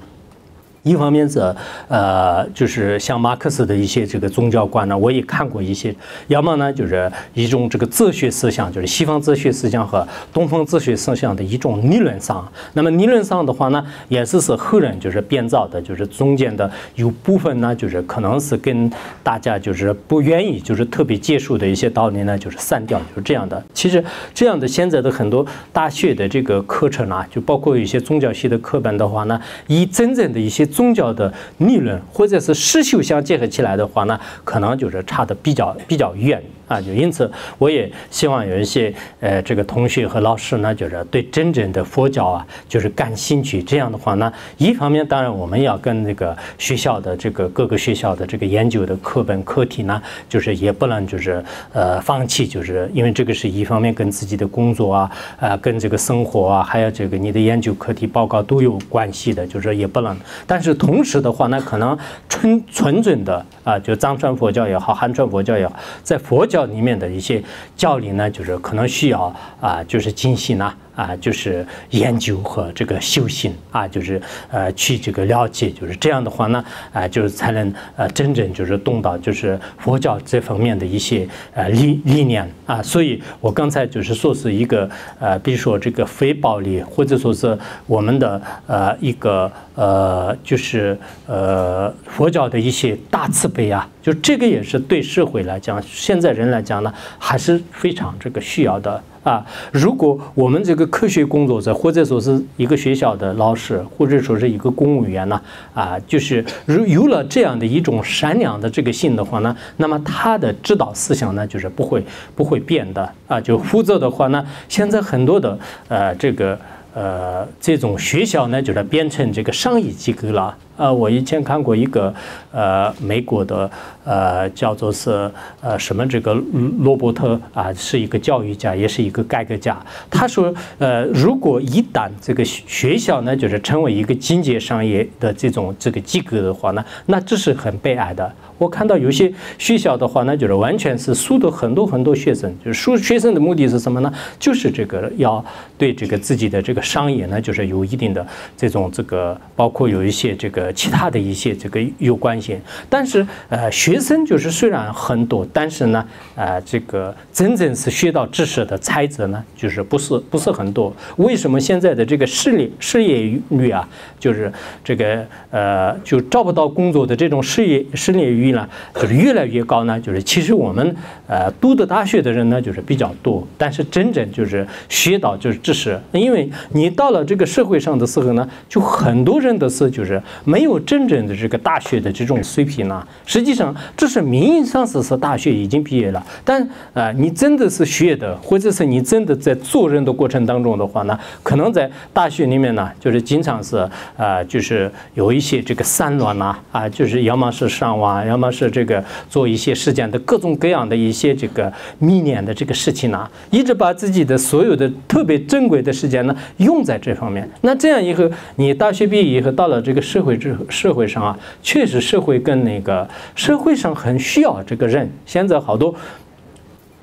一方面是，呃，就是像马克思的一些这个宗教观呢，我也看过一些；要么呢，就是一种这个哲学思想，就是西方哲学思想和东方哲学思想的一种理论上。那么理论上的话呢，也是是后人就是编造的，就是中间的有部分呢，就是可能是跟大家就是不愿意就是特别接受的一些道理呢，就是删掉，就是这样的。其实这样的现在的很多大学的这个课程啊，就包括一些宗教系的课本的话呢，以真正的一些宗教的理论或者是实修相结合起来的话呢，可能就是差的比较比较远。啊，就因此，我也希望有一些呃，这个同学和老师呢，就是对真正的佛教啊，就是感兴趣。这样的话呢，一方面当然我们要跟那个学校的这个各个学校的这个研究的课本课题呢，就是也不能就是呃放弃，就是因为这个是一方面跟自己的工作啊，啊，跟这个生活啊，还有这个你的研究课题报告都有关系的，就是也不能。但是同时的话呢，可能纯纯正的啊，就藏传佛教也好，汉传佛教也好，在佛教。教里面的一些教理呢，就是可能需要啊，就是精细呢。啊，就是研究和这个修行啊，就是呃去这个了解，就是这样的话呢，啊，就是才能呃真正就是动到就是佛教这方面的一些呃理理念啊。所以我刚才就是说是一个呃，比如说这个非暴力，或者说是我们的呃一个呃，就是呃佛教的一些大慈悲啊，就这个也是对社会来讲，现在人来讲呢，还是非常这个需要的。啊，如果我们这个科学工作者，或者说是一个学校的老师，或者说是一个公务员呢，啊，就是如有了这样的一种善良的这个心的话呢，那么他的指导思想呢，就是不会不会变的啊。就否则的话呢，现在很多的呃这个呃这种学校呢，就是变成这个商业机构了。呃，我以前看过一个，呃，美国的，呃，叫做是，呃，什么这个罗伯特啊，是一个教育家，也是一个改革家。他说，呃，如果一旦这个学校呢，就是成为一个经济商业的这种这个机构的话呢，那这是很悲哀的。我看到有些学校的话呢，就是完全是输的很多很多学生，就是输学生的目的是什么呢？就是这个要对这个自己的这个商业呢，就是有一定的这种这个，包括有一些这个其他的一些这个有关系。但是呃，学生就是虽然很多，但是呢，呃，这个真正是学到知识的才子呢，就是不是不是很多。为什么现在的这个失业失业率啊，就是这个呃，就找不到工作的这种失业失业率？呢，就是越来越高呢。就是其实我们呃读的大学的人呢，就是比较多，但是真正就是学到就是知识，因为你到了这个社会上的时候呢，就很多人都是就是没有真正的这个大学的这种水平呢。实际上，这是名义上是是大学已经毕业了，但呃你真的是学的，或者是你真的在做人的过程当中的话呢，可能在大学里面呢，就是经常是呃就是有一些这个三乱呐啊，就是要么是上网，要么是这个做一些事件的各种各样的一些这个迷恋的这个事情呢，一直把自己的所有的特别珍贵的时间呢用在这方面。那这样以后，你大学毕业以后到了这个社会之社会上啊，确实社会跟那个社会上很需要这个人。现在好多。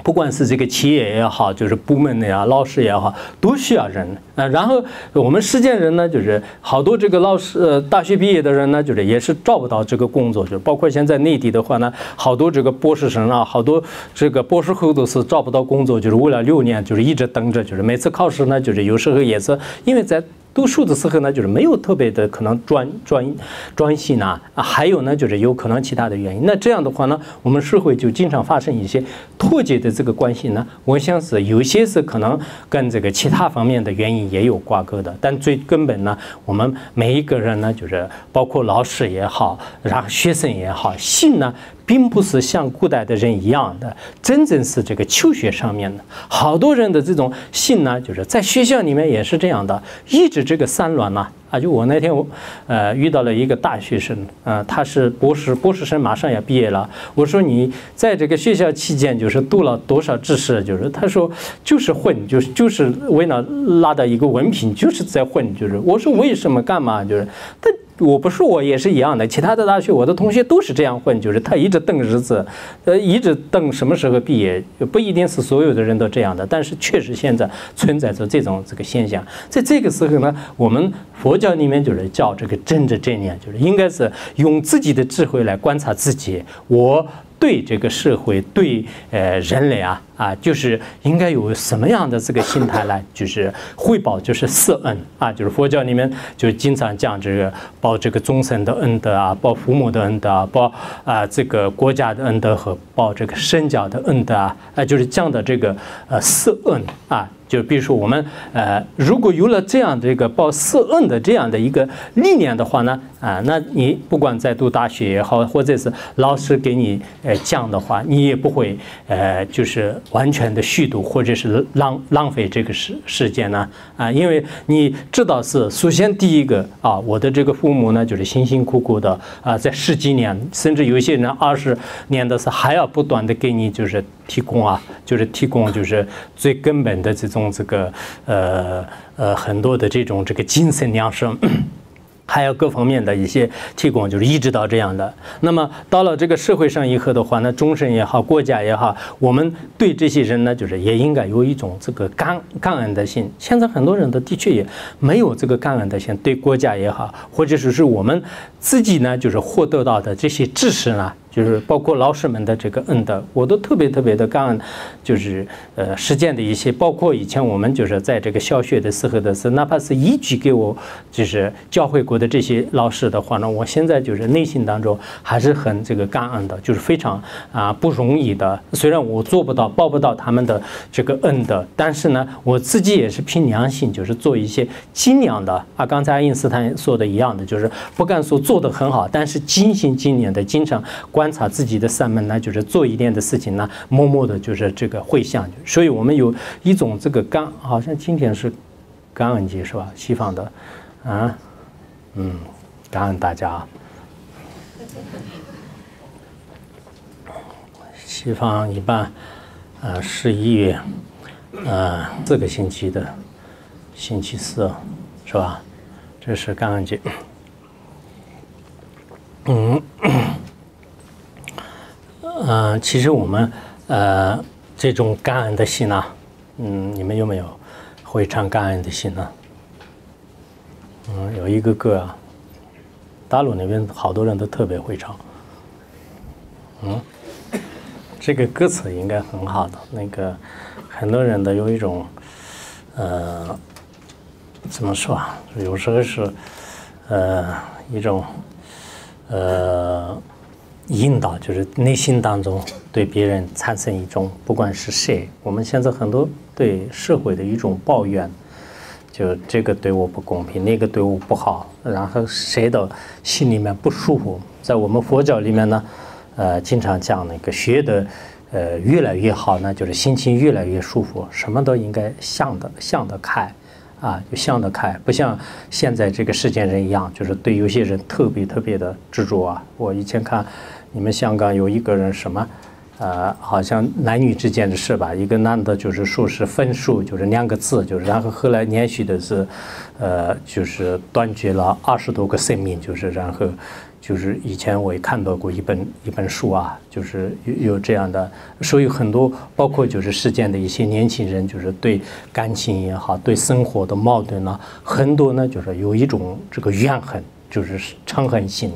不管是这个企业也好，就是部门的呀，老师也好，都需要人啊。然后我们实践人呢，就是好多这个老师，呃，大学毕业的人呢，就是也是找不到这个工作，就包括现在内地的话呢，好多这个博士生啊，好多这个博士后都是找不到工作，就是为了六年，就是一直等着，就是每次考试呢，就是有时候也是因为在。读书的时候呢，就是没有特别的可能专专专心呐，还有呢，就是有可能其他的原因。那这样的话呢，我们社会就经常发生一些脱节的这个关系呢。我想是有些是可能跟这个其他方面的原因也有挂钩的，但最根本呢，我们每一个人呢，就是包括老师也好，然后学生也好，性呢。并不是像古代的人一样的，真正是这个求学上面的。好多人的这种心呢，就是在学校里面也是这样的，一直这个散乱呐。啊，就我那天我，呃，遇到了一个大学生，啊，他是博士，博士生马上要毕业了。我说你在这个学校期间就是读了多少知识？就是他说就是混，就是就是为了拿到一个文凭，就是在混。就是我说为什么干嘛？就是他。我不是我也是一样的，其他的大学我的同学都是这样混，就是他一直等日子，呃，一直等什么时候毕业，不一定是所有的人都这样的，但是确实现在存在着这种这个现象。在这个时候呢，我们佛教里面就是叫这个真知正念，就是应该是用自己的智慧来观察自己，我。对这个社会，对呃人类啊啊，就是应该有什么样的这个心态来，就是汇报，就是施恩啊，就是佛教里面就经常讲这个报这个众生的恩德啊，报父母的恩德啊，报啊这个国家的恩德和报这个身教的恩德啊，啊就是讲的这个呃施恩啊。就比如说我们呃，如果有了这样的一个报四恩的这样的一个理念的话呢，啊，那你不管在读大学也好，或者是老师给你呃讲的话，你也不会呃，就是完全的虚度或者是浪浪费这个时时间呢，啊，因为你知道是首先第一个啊，我的这个父母呢就是辛辛苦苦的啊，在十几年，甚至有些人二十年的是还要不断的给你就是提供啊，就是提供就是最根本的这种。从这个呃呃很多的这种这个精神粮食，还有各方面的一些提供，就是一直到这样的。那么到了这个社会上以后的话呢，终身也好，国家也好，我们对这些人呢，就是也应该有一种这个感感恩的心。现在很多人都的确也没有这个感恩的心，对国家也好，或者说是我们自己呢，就是获得到的这些知识呢。就是包括老师们的这个恩德，我都特别特别的感恩。就是呃，实践的一些，包括以前我们就是在这个小学的时候的是，哪怕是一句给我就是教会过的这些老师的话呢，我现在就是内心当中还是很这个感恩的，就是非常啊不容易的。虽然我做不到报不到他们的这个恩德，但是呢，我自己也是凭良心，就是做一些精良的啊。刚才爱因斯坦说的一样的，就是不敢说做得很好，但是尽心尽力的经常关。观察自己的三门呢，就是做一点的事情呢，默默的，就是这个会向。所以我们有一种这个感，好像今天是感恩节是吧？西方的，啊，嗯，感恩大家。西方一般，呃，十一月，呃，这个星期的星期四，是吧？这是感恩节。嗯。嗯，其实我们呃这种感恩的心呢，嗯，你们有没有会唱感恩的心呢？嗯，有一个歌啊，大陆那边好多人都特别会唱。嗯，这个歌词应该很好的，那个很多人都有一种呃怎么说啊？有时候是呃一种呃。引导就是内心当中对别人产生一种，不管是谁，我们现在很多对社会的一种抱怨，就这个对我不公平，那个对我不好，然后谁都心里面不舒服。在我们佛教里面呢，呃，经常讲那个学的，呃，越来越好呢，就是心情越来越舒服，什么都应该想得想得开，啊，就想得开，不像现在这个世间人一样，就是对有些人特别特别的执着啊。我以前看。你们香港有一个人什么，呃，好像男女之间的事吧？一个男的就是说是分数，就是两个字，就是然后后来连续的是，呃，就是断绝了二十多个生命，就是然后就是以前我也看到过一本一本书啊，就是有有这样的，所以很多包括就是世间的一些年轻人，就是对感情也好，对生活的矛盾呢，很多呢就是有一种这个怨恨，就是嗔恨心。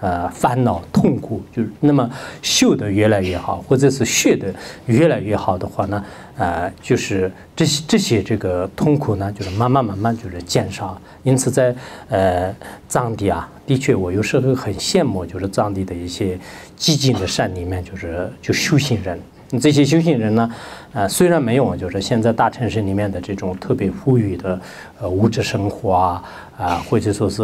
呃，烦恼痛苦就是那么修得越来越好，或者是学得越来越好的话呢，呃，就是这些这些这个痛苦呢，就是慢慢慢慢就是减少。因此，在呃藏地啊，的确我有时候很羡慕，就是藏地的一些寂静的山里面，就是就修行人。这些修行人呢，呃，虽然没有就是现在大城市里面的这种特别富裕的呃物质生活啊啊，或者说是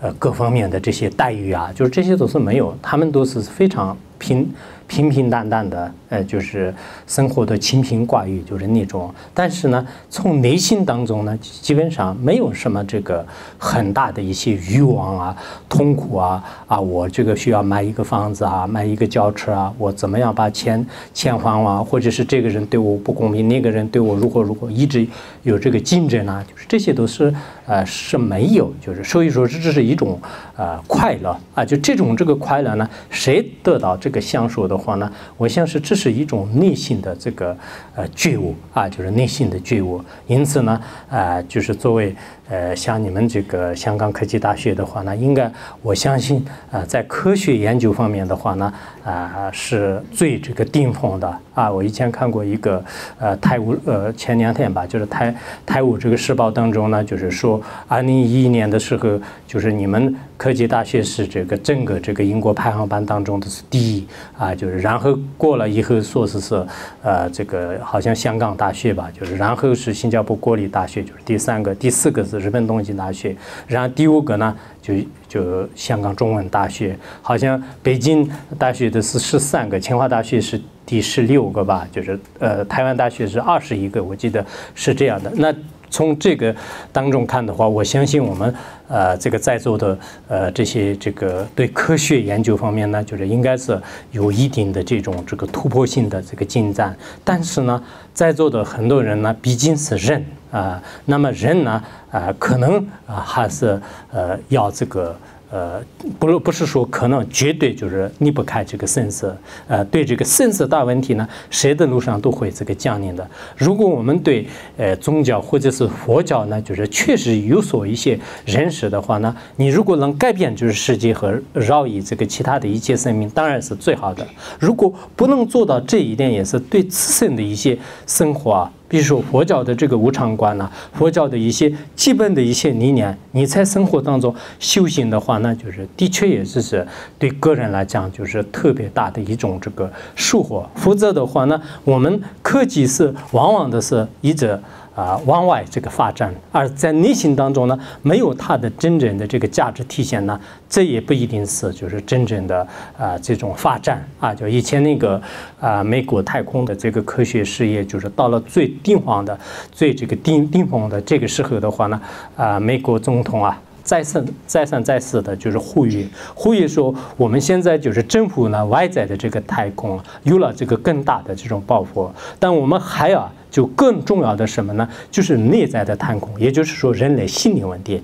呃各方面的这些待遇啊，就是这些都是没有，他们都是非常拼。平平淡淡的，呃，就是生活的清贫寡欲，就是那种。但是呢，从内心当中呢，基本上没有什么这个很大的一些欲望啊、痛苦啊啊，我这个需要买一个房子啊，买一个轿车啊，我怎么样把钱钱还完，或者是这个人对我不公平，那个人对我如何如何一直有这个竞争啊，就是这些都是呃是没有，就是所以说这只是一种呃快乐啊，就这种这个快乐呢，谁得到这个享受的？话呢，我想是这是一种内心的这个呃觉悟啊，就是内心的觉悟。因此呢，啊，就是作为呃像你们这个香港科技大学的话呢，应该我相信啊，在科学研究方面的话呢，啊是最这个顶峰的啊。我以前看过一个呃泰晤呃前两天吧，就是泰泰晤这个时报当中呢，就是说二零一一年的时候，就是你们科技大学是这个整个这个英国排行榜当中的是第一啊。就是然后过了以后说是是，呃，这个好像香港大学吧，就是然后是新加坡国立大学，就是第三个，第四个日本东京大学，然后第五个呢就就香港中文大学，好像北京大学的是十三个，清华大学是第十六个吧，就是呃台湾大学是二十一个，我记得是这样的。那从这个当中看的话，我相信我们呃这个在座的呃这些这个对科学研究方面呢，就是应该是有一定的这种这个突破性的这个进展。但是呢，在座的很多人呢，毕竟是人啊，那么人呢啊，可能啊还是呃要这个。呃，不不是说可能绝对就是离不开这个生死，呃，对这个生死大问题呢，谁的路上都会这个降临的。如果我们对呃宗教或者是佛教呢，就是确实有所一些认识的话呢，你如果能改变就是世界和饶以这个其他的一切生命，当然是最好的。如果不能做到这一点，也是对自身的一些生活啊。比如说佛教的这个无常观呐，佛教的一些基本的一些理念，你在生活当中修行的话，那就是的确也是是对个人来讲就是特别大的一种这个束缚。否则的话呢，我们科技是往往的是一直。啊，往外这个发展，而在内心当中呢，没有它的真正的这个价值体现呢，这也不一定是就是真正的啊这种发展啊。就以前那个啊，美国太空的这个科学事业，就是到了最顶峰的、最这个顶顶峰的这个时候的话呢，啊，美国总统啊。再三再三再四的，就是呼吁，呼吁说，我们现在就是政府呢，外在的这个太空有了这个更大的这种抱负，但我们还要就更重要的什么呢？就是内在的太空，也就是说人类心理问题。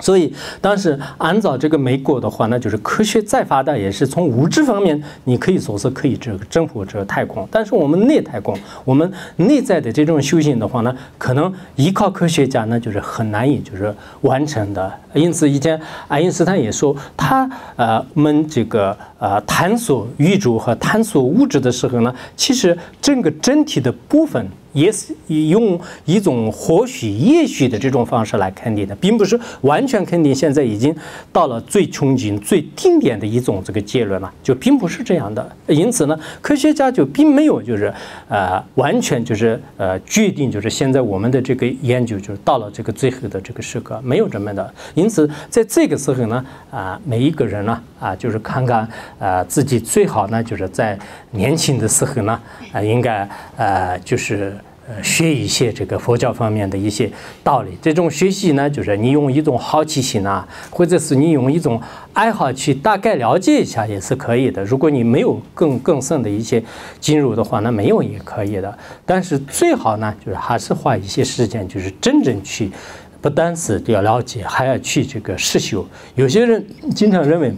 所以当时按照这个美国的话，那就是科学再发达，也是从物质方面，你可以说是可以这个征服这个太空。但是我们内太空，我们内在的这种修行的话呢，可能依靠科学家呢，就是很难以就是完成的。因此，以前爱因斯坦也说，他呃们这个呃探索宇宙和探索物质的时候呢，其实整个整体的部分。也是用一种或许、也许的这种方式来肯定的，并不是完全肯定。现在已经到了最穷尽、最顶点的一种这个结论了，就并不是这样的。因此呢，科学家就并没有就是呃完全就是呃决定，就是现在我们的这个研究就是到了这个最后的这个时刻，没有这么的。因此，在这个时候呢，啊，每一个人呢，啊，就是看看啊自己最好呢，就是在年轻的时候呢，啊，应该呃就是。呃，学一些这个佛教方面的一些道理。这种学习呢，就是你用一种好奇心啊，或者是你用一种爱好去大概了解一下也是可以的。如果你没有更更深的一些进入的话，那没有也可以的。但是最好呢，就是还是花一些时间，就是真正去，不单是要了解，还要去这个实修。有些人经常认为，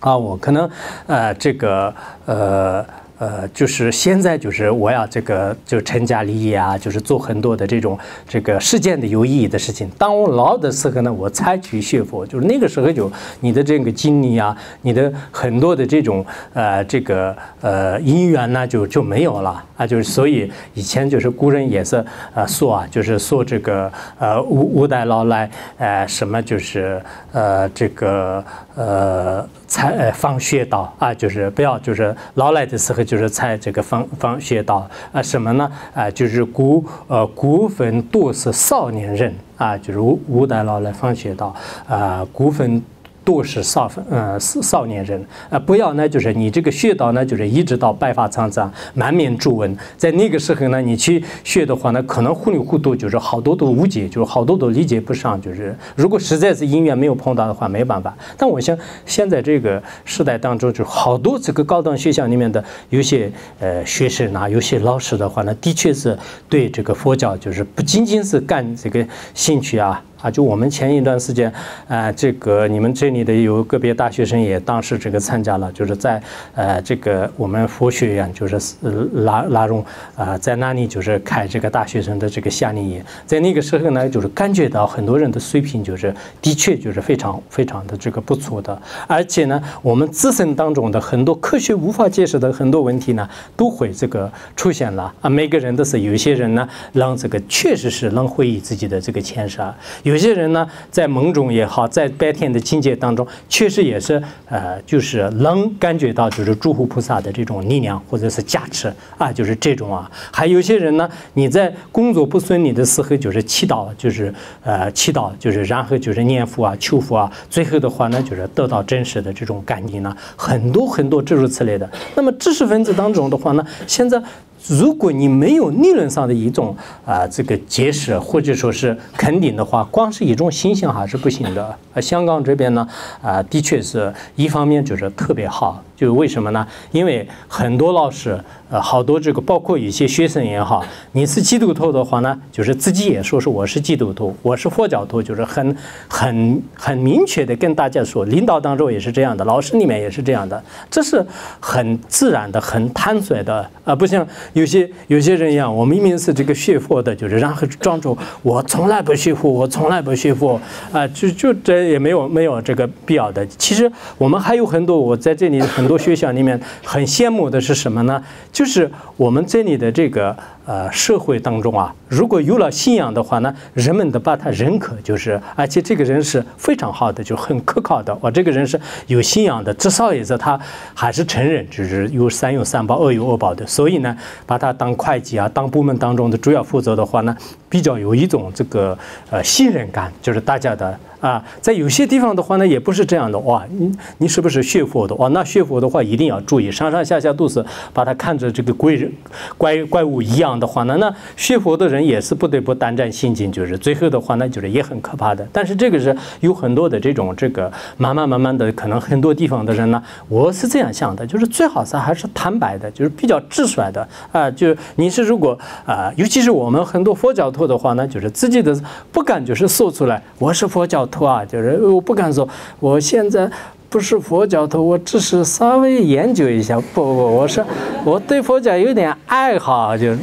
啊，我可能呃，这个呃。呃，就是现在，就是我要这个，就成家立业啊，就是做很多的这种这个实践的有意义的事情。当我老的时候呢，我才去学佛，就是那个时候就你的这个精力啊，你的很多的这种呃这个呃因缘呢，就就没有了啊。就是所以以前就是古人也是呃说啊，就是说这个呃五五代老来呃什么就是呃这个呃才放学道啊，就是不要就是老来的时候。就是才这个方方学道啊什么呢？啊，就是古呃古坟多是少年人啊，就是无无代老来方学道啊古坟。都是少分，呃，少年人，呃，不要呢，就是你这个学道呢，就是一直到白发苍苍，满面皱纹，在那个时候呢，你去学的话呢，可能糊里糊涂，就是好多都误解，就是好多都理解不上，就是如果实在是因缘没有碰到的话，没办法。但我想现在这个时代当中，就好多这个高等学校里面的有些呃学生啊，有些老师的话呢，的确是对这个佛教就是不仅仅是干这个兴趣啊。啊，就我们前一段时间，啊，这个你们这里的有个别大学生也当时这个参加了，就是在呃这个我们佛学院，就是拉拉拢啊，在那里就是开这个大学生的这个夏令营，在那个时候呢，就是感觉到很多人的水平就是的确就是非常非常的这个不错的，而且呢，我们自身当中的很多科学无法解释的很多问题呢，都会这个出现了。啊，每个人都是有些人呢，让这个确实是能回忆自己的这个前世。有些人呢，在梦中也好，在白天的境界当中，确实也是呃，就是能感觉到就是诸佛菩萨的这种力量或者是加持啊，就是这种啊。还有些人呢，你在工作不顺利的时候，就是祈祷，就是呃祈祷，就是然后就是念佛啊、求佛啊，最后的话呢，就是得到真实的这种感应呢，很多很多诸如此类的。那么知识分子当中的话呢，现在。如果你没有理论上的一种啊这个解释或者说是肯定的话，光是一种形象还是不行的。啊，香港这边呢啊，的确是一方面就是特别好。就是为什么呢？因为很多老师，呃，好多这个，包括一些学生也好，你是基督徒的话呢，就是自己也说是我是基督徒，我是佛教徒，就是很很很明确的跟大家说，领导当中也是这样的，老师里面也是这样的，这是很自然的、很坦率的啊，不像有些有些人一样，我明明是这个学佛的，就是然后装作我从来不学佛，我从来不学佛啊，就就这也没有没有这个必要的。其实我们还有很多，我在这里很。很多学校里面很羡慕的是什么呢？就是我们这里的这个。呃，社会当中啊，如果有了信仰的话呢，人们都把他认可，就是而且这个人是非常好的，就很可靠的。我这个人是有信仰的，至少也是他还是承认，就是有善有善报，恶有恶报的。所以呢，把他当会计啊，当部门当中的主要负责的话呢，比较有一种这个呃信任感，就是大家的啊。在有些地方的话呢，也不是这样的哇，你你是不是学佛的哇？那学佛的话一定要注意，上上下下都是把他看着这个怪人、怪怪物一样。的话呢，那学佛的人也是不得不胆战心惊，就是最后的话呢，就是也很可怕的。但是这个是有很多的这种这个慢慢慢慢的，可能很多地方的人呢，我是这样想的，就是最好是还是坦白的，就是比较直率的啊。就你是如果啊，尤其是我们很多佛教徒的话呢，就是自己的不敢就是说出来，我是佛教徒啊，就是我不敢说我现在。不是佛教徒，我只是稍微研究一下。不不不，我是我对佛教有点爱好，就是。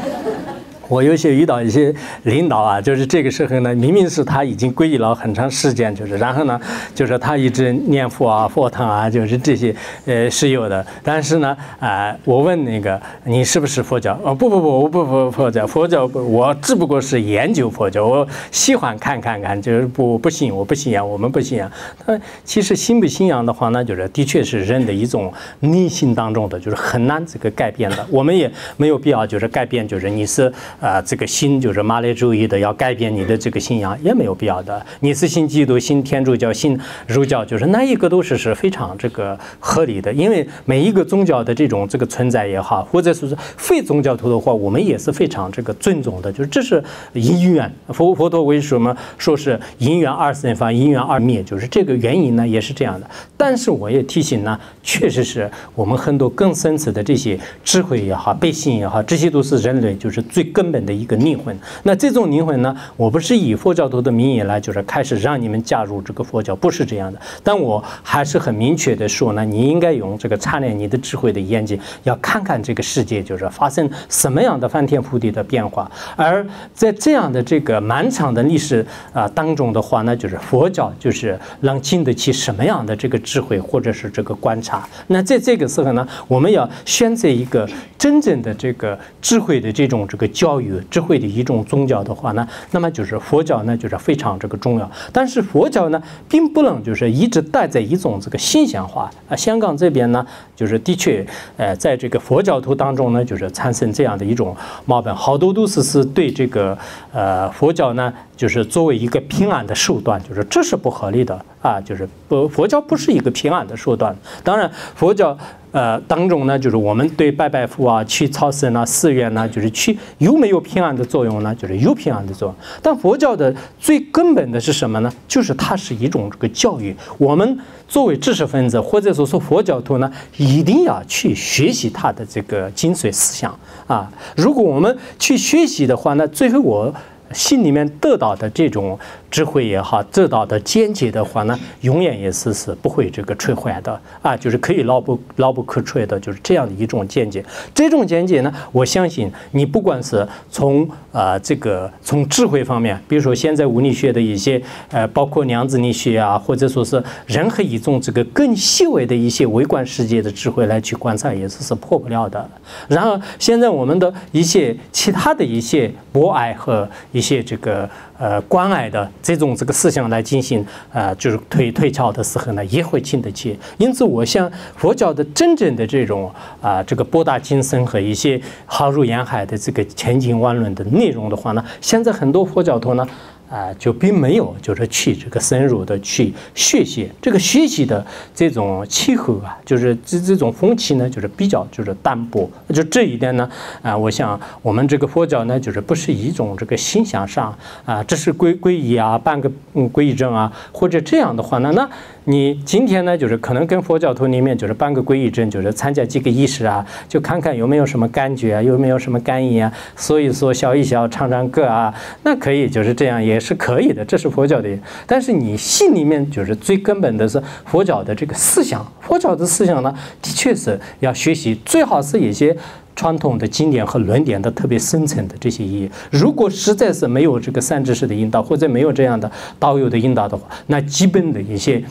我有些遇到一些领导啊，就是这个时候呢，明明是他已经皈依了很长时间，就是然后呢，就是他一直念佛啊、佛堂啊，就是这些呃是有的。但是呢，啊，我问那个你是不是佛教？哦，不不不，我不佛佛教，佛教，我只不过是研究佛教，我喜欢看看看，就是不不信，我不信仰，我们不信仰。他其实信不信仰的话呢，就是的确是人的一种内心当中的，就是很难这个改变的。我们也没有必要就是改变，就是你是。啊，这个信就是马列主义的，要改变你的这个信仰也没有必要的。你是信基督、信天主教、信儒教，就是那一个都是是非常这个合理的。因为每一个宗教的这种这个存在也好，或者说是非宗教徒的话，我们也是非常这个尊重的。就是这是因缘，佛佛陀为什么说是因缘二生法，因缘二灭，就是这个原因呢，也是这样的。但是我也提醒呢，确实是我们很多更深层的这些智慧也好、悲心也好，这些都是人类就是最根。根本的一个灵魂，那这种灵魂呢？我不是以佛教徒的名义来，就是开始让你们加入这个佛教，不是这样的。但我还是很明确的说呢，你应该用这个擦亮你的智慧的眼睛，要看看这个世界就是发生什么样的翻天覆地的变化。而在这样的这个漫长的历史啊当中的话呢，就是佛教就是能经得起什么样的这个智慧或者是这个观察。那在这个时候呢，我们要选择一个真正的这个智慧的这种这个教。教育智慧的一种宗教的话呢，那么就是佛教呢就是非常这个重要。但是佛教呢，并不能就是一直带在一种这个新鲜化啊。香港这边呢，就是的确，呃，在这个佛教徒当中呢，就是产生这样的一种毛病，好多都是是对这个呃佛教呢，就是作为一个平安的手段，就是这是不合理的啊，就是不佛教不是一个平安的手段。当然，佛教。呃，当中呢，就是我们对拜拜佛啊、去朝圣啊、寺院呢，就是去有没有平安的作用呢？就是有平安的作用。但佛教的最根本的是什么呢？就是它是一种这个教育。我们作为知识分子或者说是佛教徒呢，一定要去学习它的这个精髓思想啊。如果我们去学习的话呢，最后我。心里面得到的这种智慧也好，得到的见解的话呢，永远也是是不会这个摧毁的啊，就是可以牢不牢不可摧的，就是这样的一种见解。这种见解呢，我相信你不管是从呃这个从智慧方面，比如说现在物理学的一些呃，包括量子力学啊，或者说是任何一种这个更细微的一些微观世界的智慧来去观察，也是是破不了的。然后现在我们的一些其他的一些博爱和一些这个呃关爱的这种这个思想来进行呃就是推推敲的时候呢，也会经得起。因此，我想佛教的真正的这种啊这个博大精深和一些浩如烟海的这个千经万论的内容的话呢，现在很多佛教徒呢。啊，就并没有就是去这个深入的去学习，这个学习的这种气候啊，就是这这种风气呢，就是比较就是淡薄。就这一点呢，啊，我想我们这个佛教呢，就是不是一种这个心向上啊，这是皈皈依啊，办个嗯皈依证啊，或者这样的话呢，那。你今天呢，就是可能跟佛教徒里面就是办个皈依证，就是参加几个仪式啊，就看看有没有什么感觉啊，有没有什么感应啊，所以说笑一笑，唱唱歌啊，那可以就是这样也是可以的，这是佛教的。但是你心里面就是最根本的是佛教的这个思想，佛教的思想呢，的确是要学习，最好是一些传统的经典和论点的特别深层的这些意义。如果实在是没有这个三知识的引导，或者没有这样的导游的引导的话，那基本的一些。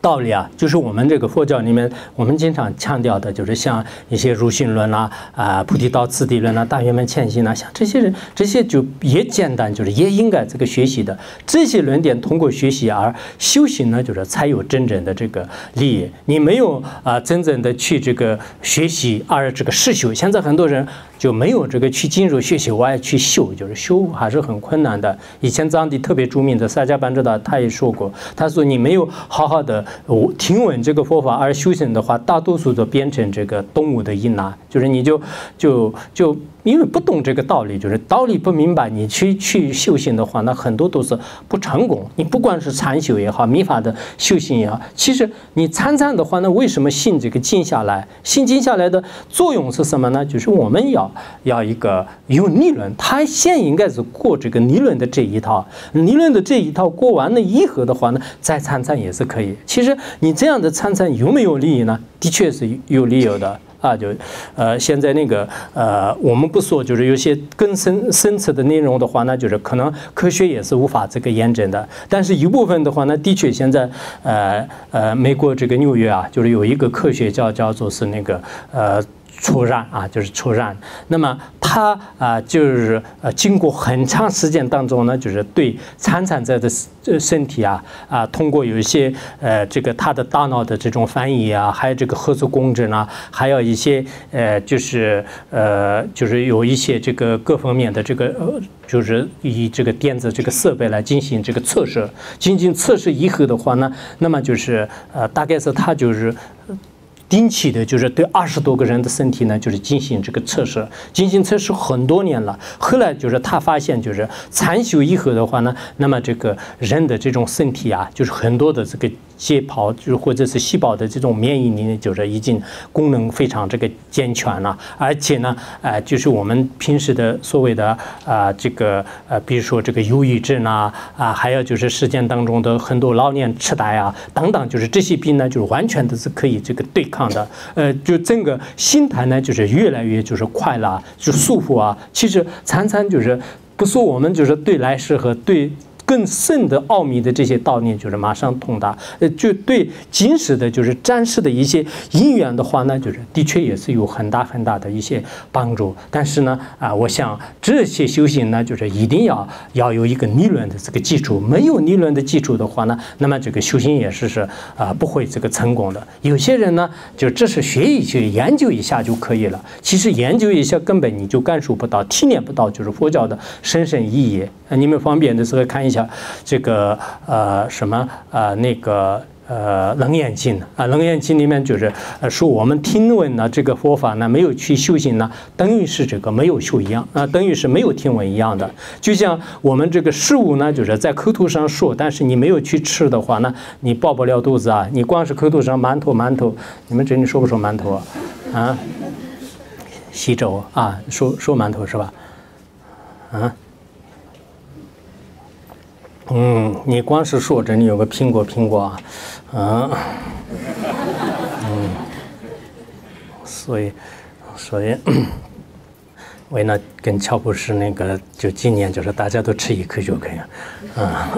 道理啊，就是我们这个佛教里面，我们经常强调的，就是像一些入心论啦、啊菩提道次第论啦、大圆满前行啦，像这些人，这些就也简单，就是也应该这个学习的。这些论点通过学习而修行呢，就是才有真正的这个利益。你没有啊，真正的去这个学习而这个实修，现在很多人。就没有这个去进入学习，我也去修，就是修还是很困难的。以前藏地特别著名的萨迦班智达他也说过，他说你没有好好的我听闻这个佛法而修行的话，大多数都变成这个动物的音呐，就是你就就就。因为不懂这个道理，就是道理不明白，你去去修行的话，那很多都是不成功。你不管是禅修也好，密法的修行也好，其实你参禅的话，那为什么心这个静下来？心静下来的作用是什么呢？就是我们要要一个有理论，他先应该是过这个理论的这一套，理论的这一套过完了以后的话呢，再参禅也是可以。其实你这样的参禅有没有利益呢？的确是有利有的。啊，就，呃，现在那个，呃，我们不说，就是有些更深深层的内容的话那，就是可能科学也是无法这个验证的。但是一部分的话那，的确现在，呃呃，美国这个纽约啊，就是有一个科学叫叫做是那个，呃。出让啊，就是出让。那么他啊，就是呃，经过很长时间当中呢，就是对参禅者的身身体啊啊，通过有一些呃，这个他的大脑的这种翻译啊，还有这个核磁共振啊，还有一些呃，就是呃，就是有一些这个各方面的这个呃，就是以这个电子这个设备来进行这个测试。进行测试以后的话呢，那么就是呃，大概是他就是。定期的，就是对二十多个人的身体呢，就是进行这个测试，进行测试很多年了。后来就是他发现，就是残修以后的话呢，那么这个人的这种身体啊，就是很多的这个。解剖就是或者是细胞的这种免疫力，就是已经功能非常这个健全了，而且呢，呃，就是我们平时的所谓的啊这个呃，比如说这个忧郁症啊啊，还有就是实践当中的很多老年痴呆啊等等，就是这些病呢，就是完全都是可以这个对抗的。呃，就整个心态呢，就是越来越就是快乐，就舒服啊。其实常常就是不说我们就是对来世和对。更深的奥秘的这些道理，就是马上通达。呃，就对今世的，就是暂时的一些因缘的话呢，就是的确也是有很大很大的一些帮助。但是呢，啊，我想这些修行呢，就是一定要要有一个理论的这个基础。没有理论的基础的话呢，那么这个修行也是是啊不会这个成功的。有些人呢，就只是学一学、研究一下就可以了。其实研究一下根本你就感受不到、体验不到，就是佛教的深深意义。你们方便的时候看一下这个呃什么呃那个呃《楞严经》啊，《楞严经》里面就是呃说我们听闻呢这个佛法呢没有去修行呢，等于是这个没有修一样啊，等于是没有听闻一样的。就像我们这个食物呢，就是在口头上说，但是你没有去吃的话呢，你饱不了肚子啊。你光是口头上馒头馒头，你们这里说不说馒头啊？啊？西周啊，说说馒头是吧？啊？嗯，你光是说这里有个苹果，苹果啊，嗯，嗯，所以，所以，为了跟乔布斯那个就纪念，就是大家都吃一颗就可以了，啊，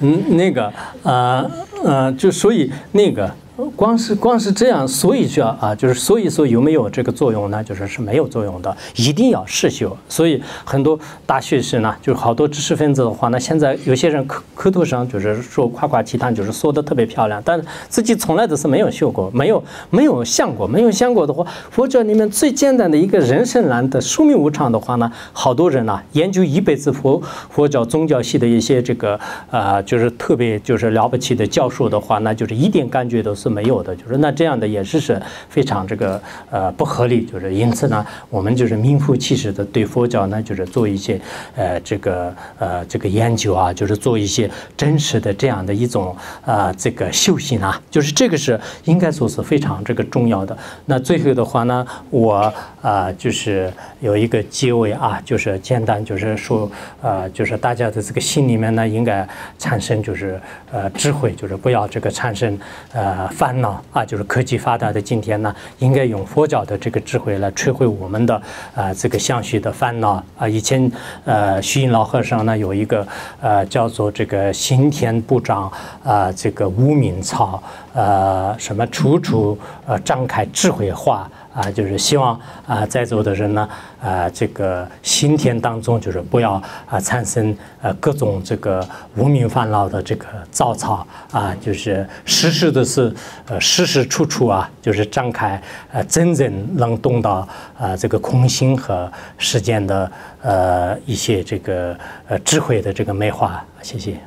嗯，那个，呃，呃，就所以那个。光是光是这样，所以说啊，就是所以说有没有这个作用呢？就是是没有作用的，一定要实修。所以很多大学士呢，就是好多知识分子的话呢，现在有些人口口头上就是说夸夸其谈，就是说的特别漂亮，但自己从来都是没有修过，没有没有想过，没有想过的话，佛教里面最简单的一个人生难的寿命无常的话呢，好多人呢研究一辈子佛佛教宗教系的一些这个啊，就是特别就是了不起的教授的话，那就是一点感觉都是。是没有的，就是那这样的也是是非常这个呃不合理，就是因此呢，我们就是名副其实的对佛教呢，就是做一些呃这个呃这个研究啊，就是做一些真实的这样的一种啊这个修行啊，就是这个是应该说是非常这个重要的。那最后的话呢，我啊就是有一个结尾啊，就是简单就是说啊，就是大家的这个心里面呢，应该产生就是呃智慧，就是不要这个产生呃。烦恼啊，就是科技发达的今天呢，应该用佛教的这个智慧来摧毁我们的啊这个相续的烦恼啊。以前呃虚云老和尚呢有一个呃叫做这个心田部长啊这个无名草呃什么处处呃张开智慧花。啊，就是希望啊，在座的人呢，啊，这个心田当中，就是不要啊产生呃各种这个无名烦恼的这个杂草啊，就是时时的是呃时时处处啊，就是张开呃真正能动到啊这个空心和世间的呃一些这个呃智慧的这个美化。谢谢。